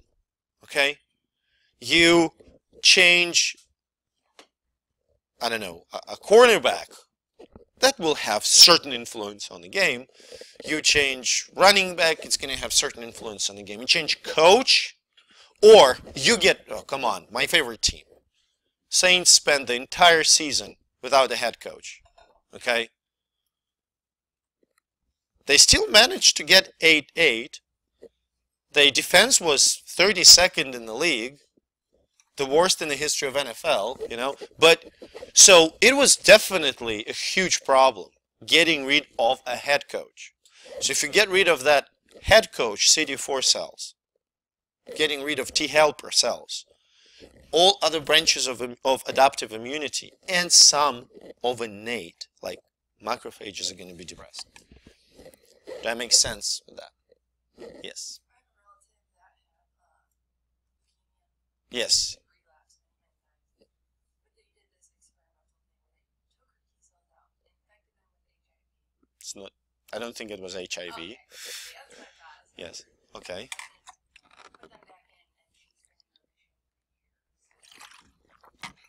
Okay? You change I don't know, a, a cornerback. That will have certain influence on the game. You change running back, it's going to have certain influence on the game. You change coach, or you get, oh, come on, my favorite team. Saints spent the entire season without a head coach. Okay? They still managed to get 8-8. Their defense was 32nd in the league the worst in the history of NFL, you know. But so it was definitely a huge problem getting rid of a head coach. So if you get rid of that head coach CD4 cells, getting rid of T helper cells, all other branches of, of adaptive immunity and some of innate, like macrophages, are going to be depressed. Does that makes sense with that. Yes. Yes. It's not. I don't think it was HIV. Yes. Okay.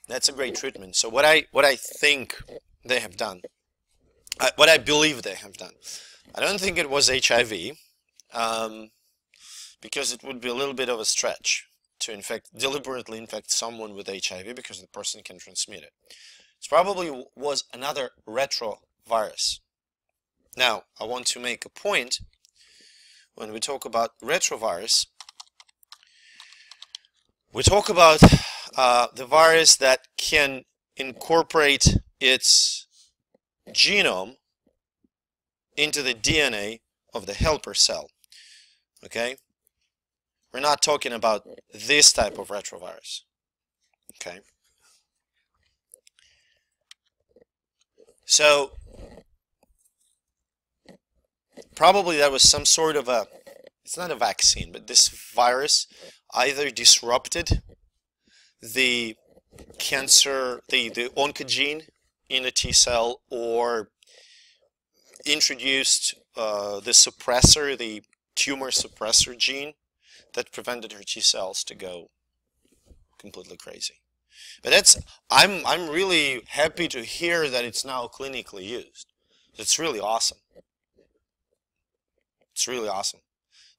That's a great treatment. So what I what I think they have done, what I believe they have done, I don't think it was HIV, um, because it would be a little bit of a stretch to infect deliberately infect someone with HIV because the person can transmit it. It probably was another retrovirus. Now, I want to make a point when we talk about retrovirus. We talk about uh, the virus that can incorporate its genome into the DNA of the helper cell. Okay? We're not talking about this type of retrovirus. Okay. So probably that was some sort of a it's not a vaccine, but this virus either disrupted the cancer, the, the oncogene in a T cell or introduced uh, the suppressor, the tumor suppressor gene that prevented her T cells to go completely crazy. But that's I'm I'm really happy to hear that it's now clinically used. It's really awesome. It's really awesome.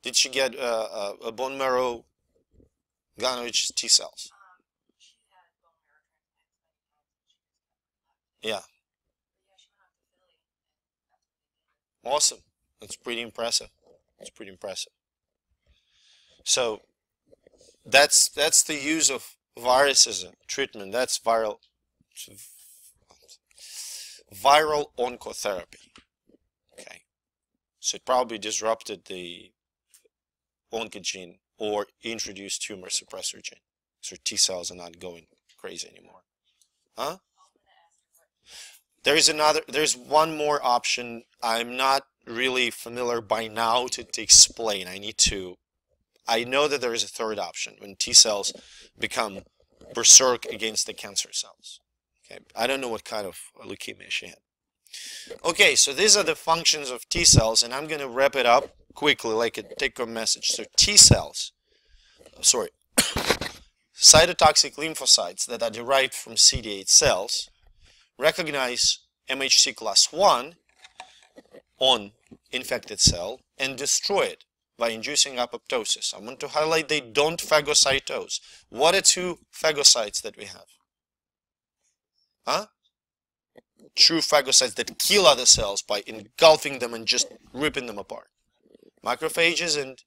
Did she get uh, a, a bone marrow Ganovich T cells? Um, she had bone marrow transplants many times and she just kept them left. Yeah. But yeah, she went out to Philly and that's what they did. Awesome. That's pretty impressive. It's pretty impressive. So that's that's the use of viruses a treatment. That's viral viral oncotherapy. So it probably disrupted the oncogene or introduced tumor suppressor gene. So T cells are not going crazy anymore. Huh? There is another there's one more option I'm not really familiar by now to, to explain. I need to I know that there is a third option when T cells become berserk against the cancer cells. Okay, I don't know what kind of leukemia she had. Okay, so these are the functions of T cells, and I'm going to wrap it up quickly, like a take-home message. So T cells, sorry, cytotoxic lymphocytes that are derived from CD8 cells recognize MHC class 1 on infected cell and destroy it by inducing apoptosis. I want to highlight they don't phagocytose. What are two phagocytes that we have? Huh? True phagocytes that kill other cells by engulfing them and just ripping them apart. Macrophages and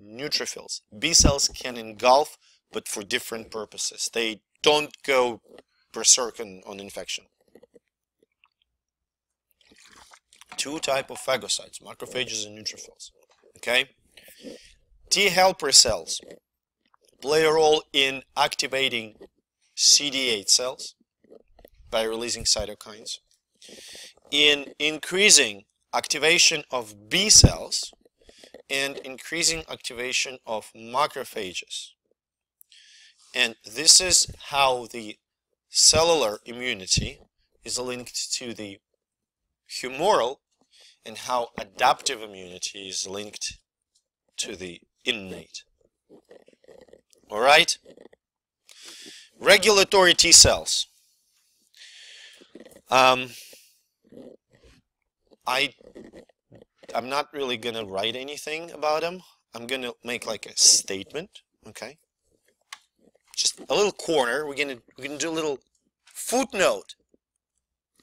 neutrophils. B cells can engulf, but for different purposes. They don't go berserk on, on infection. Two type of phagocytes, macrophages and neutrophils. Okay? T helper cells play a role in activating CD8 cells by releasing cytokines, in increasing activation of B cells, and increasing activation of macrophages. And this is how the cellular immunity is linked to the humoral and how adaptive immunity is linked to the innate. All right? Regulatory T cells. Um, I, I'm not really going to write anything about them. I'm going to make like a statement, okay? Just a little corner. We're going to we're to do a little footnote.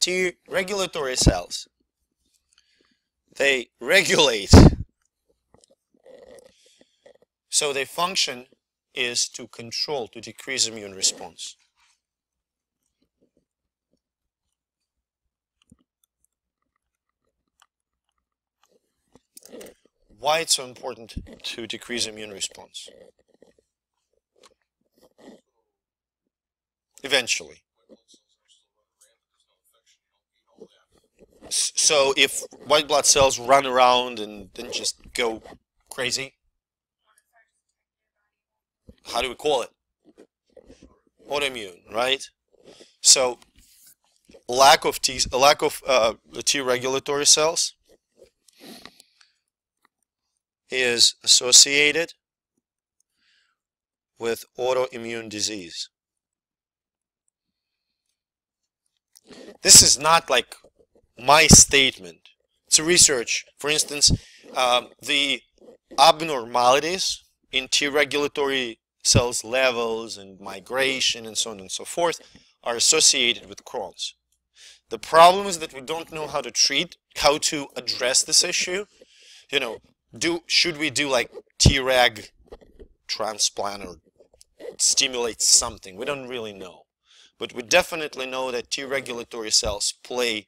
to regulatory cells. They regulate. So their function is to control, to decrease immune response. Why it's so important to decrease immune response? Eventually. So if white blood cells run around and then just go crazy, how do we call it? Autoimmune, right? So lack of T, lack of uh, T regulatory cells is associated with autoimmune disease. This is not like my statement. It's a research. For instance, um, the abnormalities in T regulatory cells levels and migration and so on and so forth are associated with Crohn's. The problem is that we don't know how to treat, how to address this issue. You know, do should we do like Treg transplant or stimulate something? We don't really know. But we definitely know that T regulatory cells play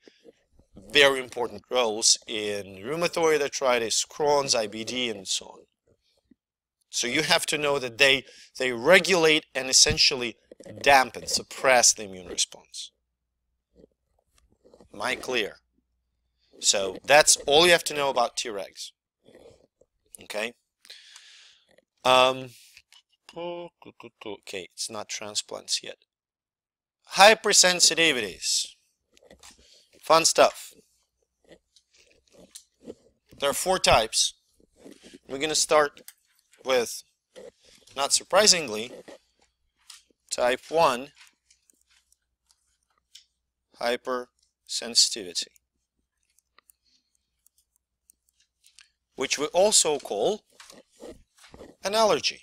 very important roles in rheumatoid arthritis, Crohn's, IBD, and so on. So you have to know that they they regulate and essentially dampen, suppress the immune response. Am I clear? So that's all you have to know about Tregs. Okay. Um, okay, it's not transplants yet. Hypersensitivities. Fun stuff. There are four types. We're going to start with, not surprisingly, type 1 hypersensitivity, which we also call an allergy.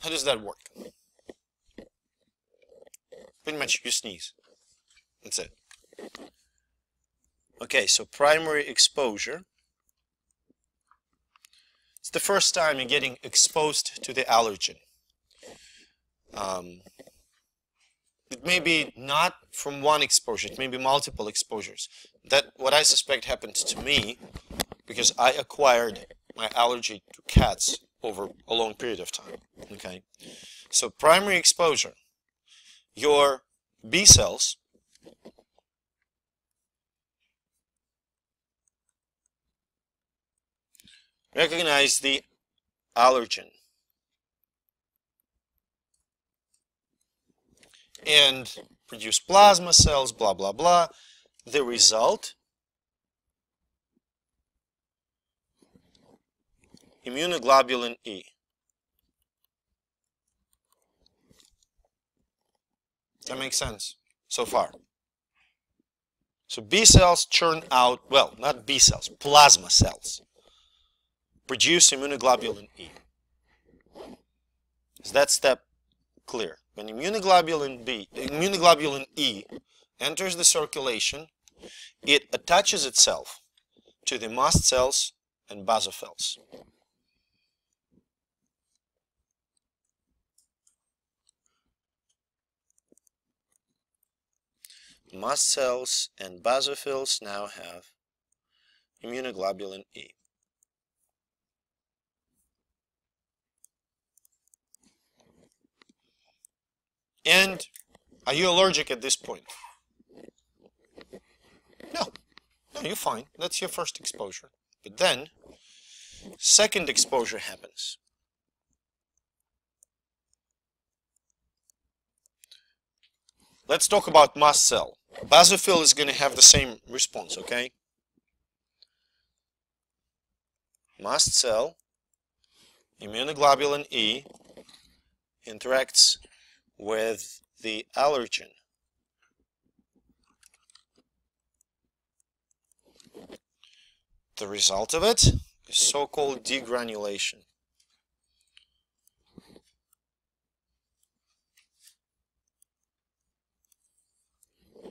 How does that work? Pretty much you sneeze. That's it. Okay, so primary exposure. It's the first time you're getting exposed to the allergen. Um, it may be not from one exposure, it may be multiple exposures. That what I suspect happened to me because I acquired my allergy to cats over a long period of time. Okay, so primary exposure, your B cells recognize the allergen and produce plasma cells, blah, blah, blah. The result, immunoglobulin E. That makes sense so far. So B cells churn out, well, not B cells, plasma cells produce immunoglobulin E. Is that step clear? When immunoglobulin B, immunoglobulin E enters the circulation, it attaches itself to the mast cells and basophils. Mast cells and basophils now have immunoglobulin E. And are you allergic at this point? No. No, you're fine. That's your first exposure. But then, second exposure happens. Let's talk about mast cell. Basophil is going to have the same response, okay? Mast cell, immunoglobulin E, interacts with the allergen. The result of it is so-called degranulation.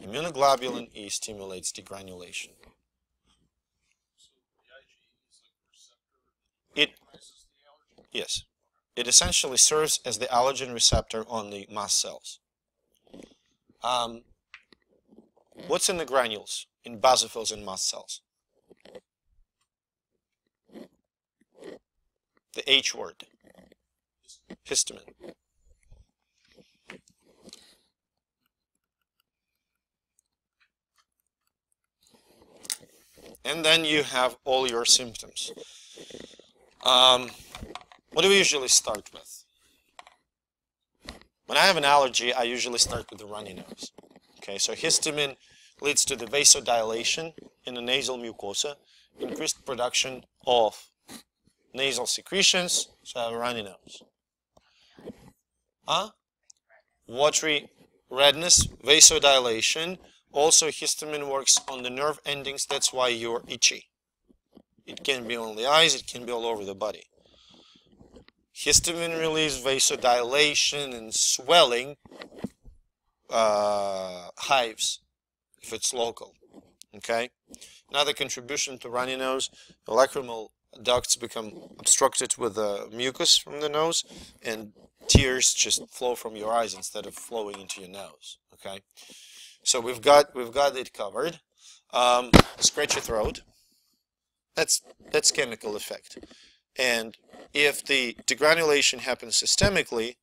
Immunoglobulin E stimulates degranulation. So the IgE is like a receptor that It recognizes the allergen. Yes. It essentially serves as the allergen receptor on the mast cells. Um, what's in the granules in basophils and mast cells? The H word. Histamine. And then you have all your symptoms. Um, what do we usually start with? When I have an allergy, I usually start with the runny nose. Okay, so histamine leads to the vasodilation in the nasal mucosa, increased production of nasal secretions, so I have a runny nose. Huh? Watery redness, vasodilation. Also, histamine works on the nerve endings, that's why you're itchy. It can be on the eyes, it can be all over the body histamine release, vasodilation, and swelling uh, hives if it's local. Okay. Another contribution to runny nose, the lacrimal ducts become obstructed with the mucus from the nose, and tears just flow from your eyes instead of flowing into your nose. Okay. So we've got we've got it covered. um, scratch your throat. That's that's chemical effect. And if the degranulation happens systemically,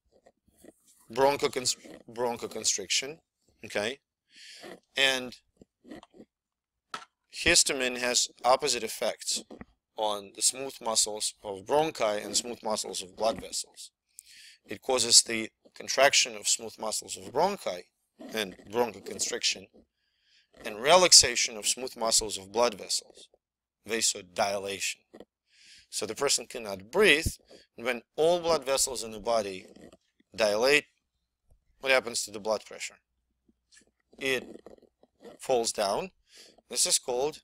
bronchocons bronchoconstriction, okay, and histamine has opposite effects on the smooth muscles of bronchi and smooth muscles of blood vessels. It causes the contraction of smooth muscles of bronchi and bronchoconstriction and relaxation of smooth muscles of blood vessels, vasodilation. So the person cannot breathe, and when all blood vessels in the body dilate, what happens to the blood pressure? It falls down. This is called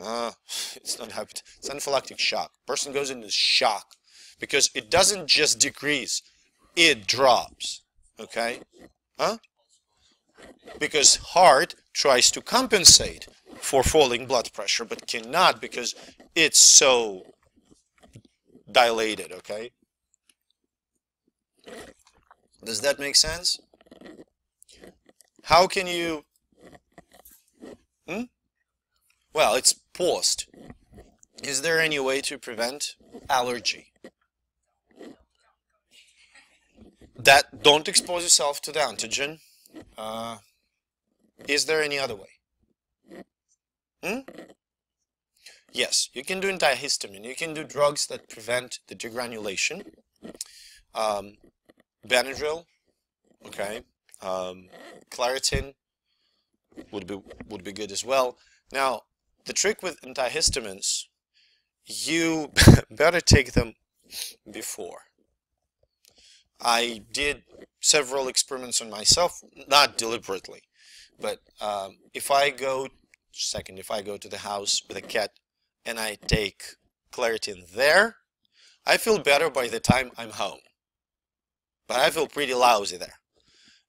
uh, it's not hypot it's anaphylactic shock. Person goes into shock because it doesn't just decrease, it drops. Okay? Huh? Because heart tries to compensate for falling blood pressure but cannot because it's so dilated, okay? Does that make sense? How can you hmm? Well, it's paused. Is there any way to prevent allergy? That don't expose yourself to the antigen. Uh, is there any other way? Hmm? Yes, you can do antihistamine. You can do drugs that prevent the degranulation. Um, Benadryl, okay. Um, Claritin would be would be good as well. Now, the trick with antihistamines, you better take them before. I did several experiments on myself, not deliberately, but um, if I go, second, if I go to the house with a cat and I take Claritin there, I feel better by the time I'm home. But I feel pretty lousy there.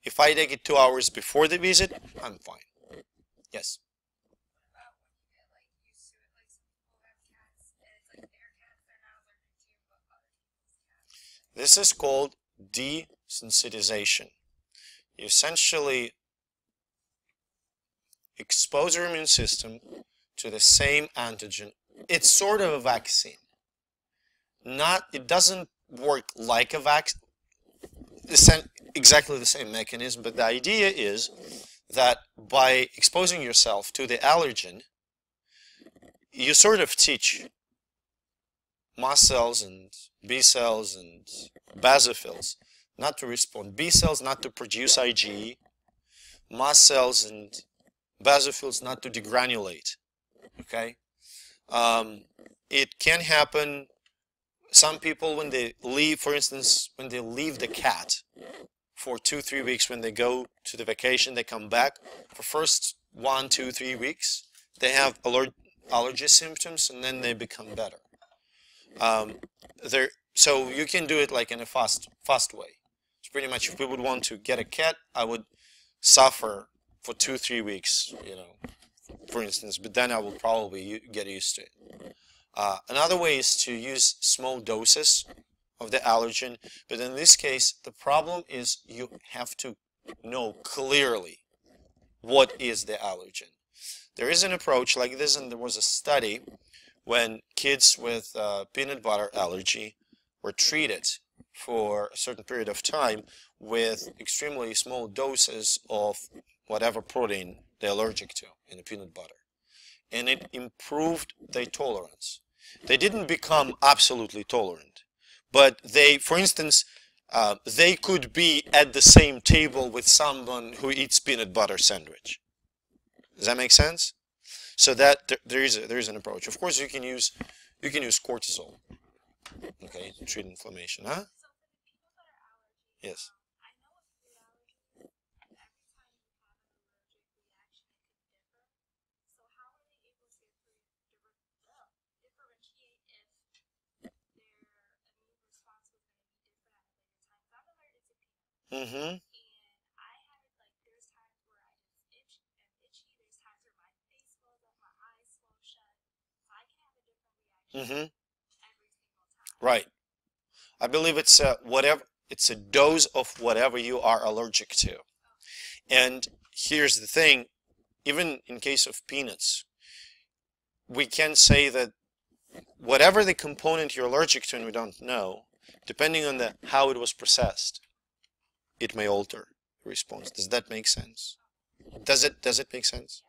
If I take it two hours before the visit, I'm fine. Yes. This is called desensitization. You essentially expose your immune system to the same antigen. It's sort of a vaccine. Not, it doesn't work like a vaccine, exactly the same mechanism, but the idea is that by exposing yourself to the allergen, you sort of teach mast cells and B cells and basophils not to respond. B cells not to produce IgE, mast cells and basophils not to degranulate. Okay, um, it can happen. Some people, when they leave, for instance, when they leave the cat for two, three weeks, when they go to the vacation, they come back for first one, two, three weeks, they have aller allergy symptoms, and then they become better. Um, there, so you can do it like in a fast, fast way. It's pretty much if we would want to get a cat, I would suffer for two, three weeks, you know, for instance, but then I will probably get used to it. Uh, another way is to use small doses of the allergen, but in this case, the problem is you have to know clearly what is the allergen. There is an approach like this, and there was a study when kids with uh, peanut butter allergy were treated for a certain period of time with extremely small doses of whatever protein they're allergic to in the peanut butter. And it improved their tolerance. They didn't become absolutely tolerant, but they, for instance, uh, they could be at the same table with someone who eats peanut butter sandwich. Does that make sense? So that there, is a, there is an approach. Of course, you can use you can use cortisol, okay, to treat inflammation. Huh? Yes. um, Mm-hmm. Right. I believe it's a whatever it's a dose of whatever you are allergic to. And here's the thing, even in case of peanuts, we can say that whatever the component you're allergic to and we don't know, depending on the how it was processed, it may alter the response. Does that make sense? Does it does it make sense?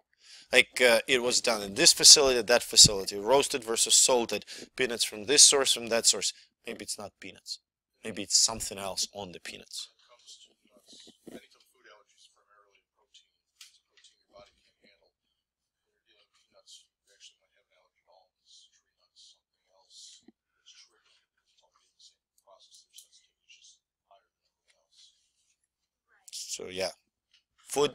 Like uh, it was done in this facility, that facility, roasted versus salted, peanuts from this source, from that source. Maybe it's not peanuts. Maybe it's something else on the peanuts. When it comes to nuts, any type of food allergies, primarily protein, it's a protein your body can't handle. When you're dealing with peanuts, you actually might have an allergy at all. It's tree nuts, something else that's triggering it. It's all the same process. Their sensitivity is just higher than everyone else. Right. So yeah, food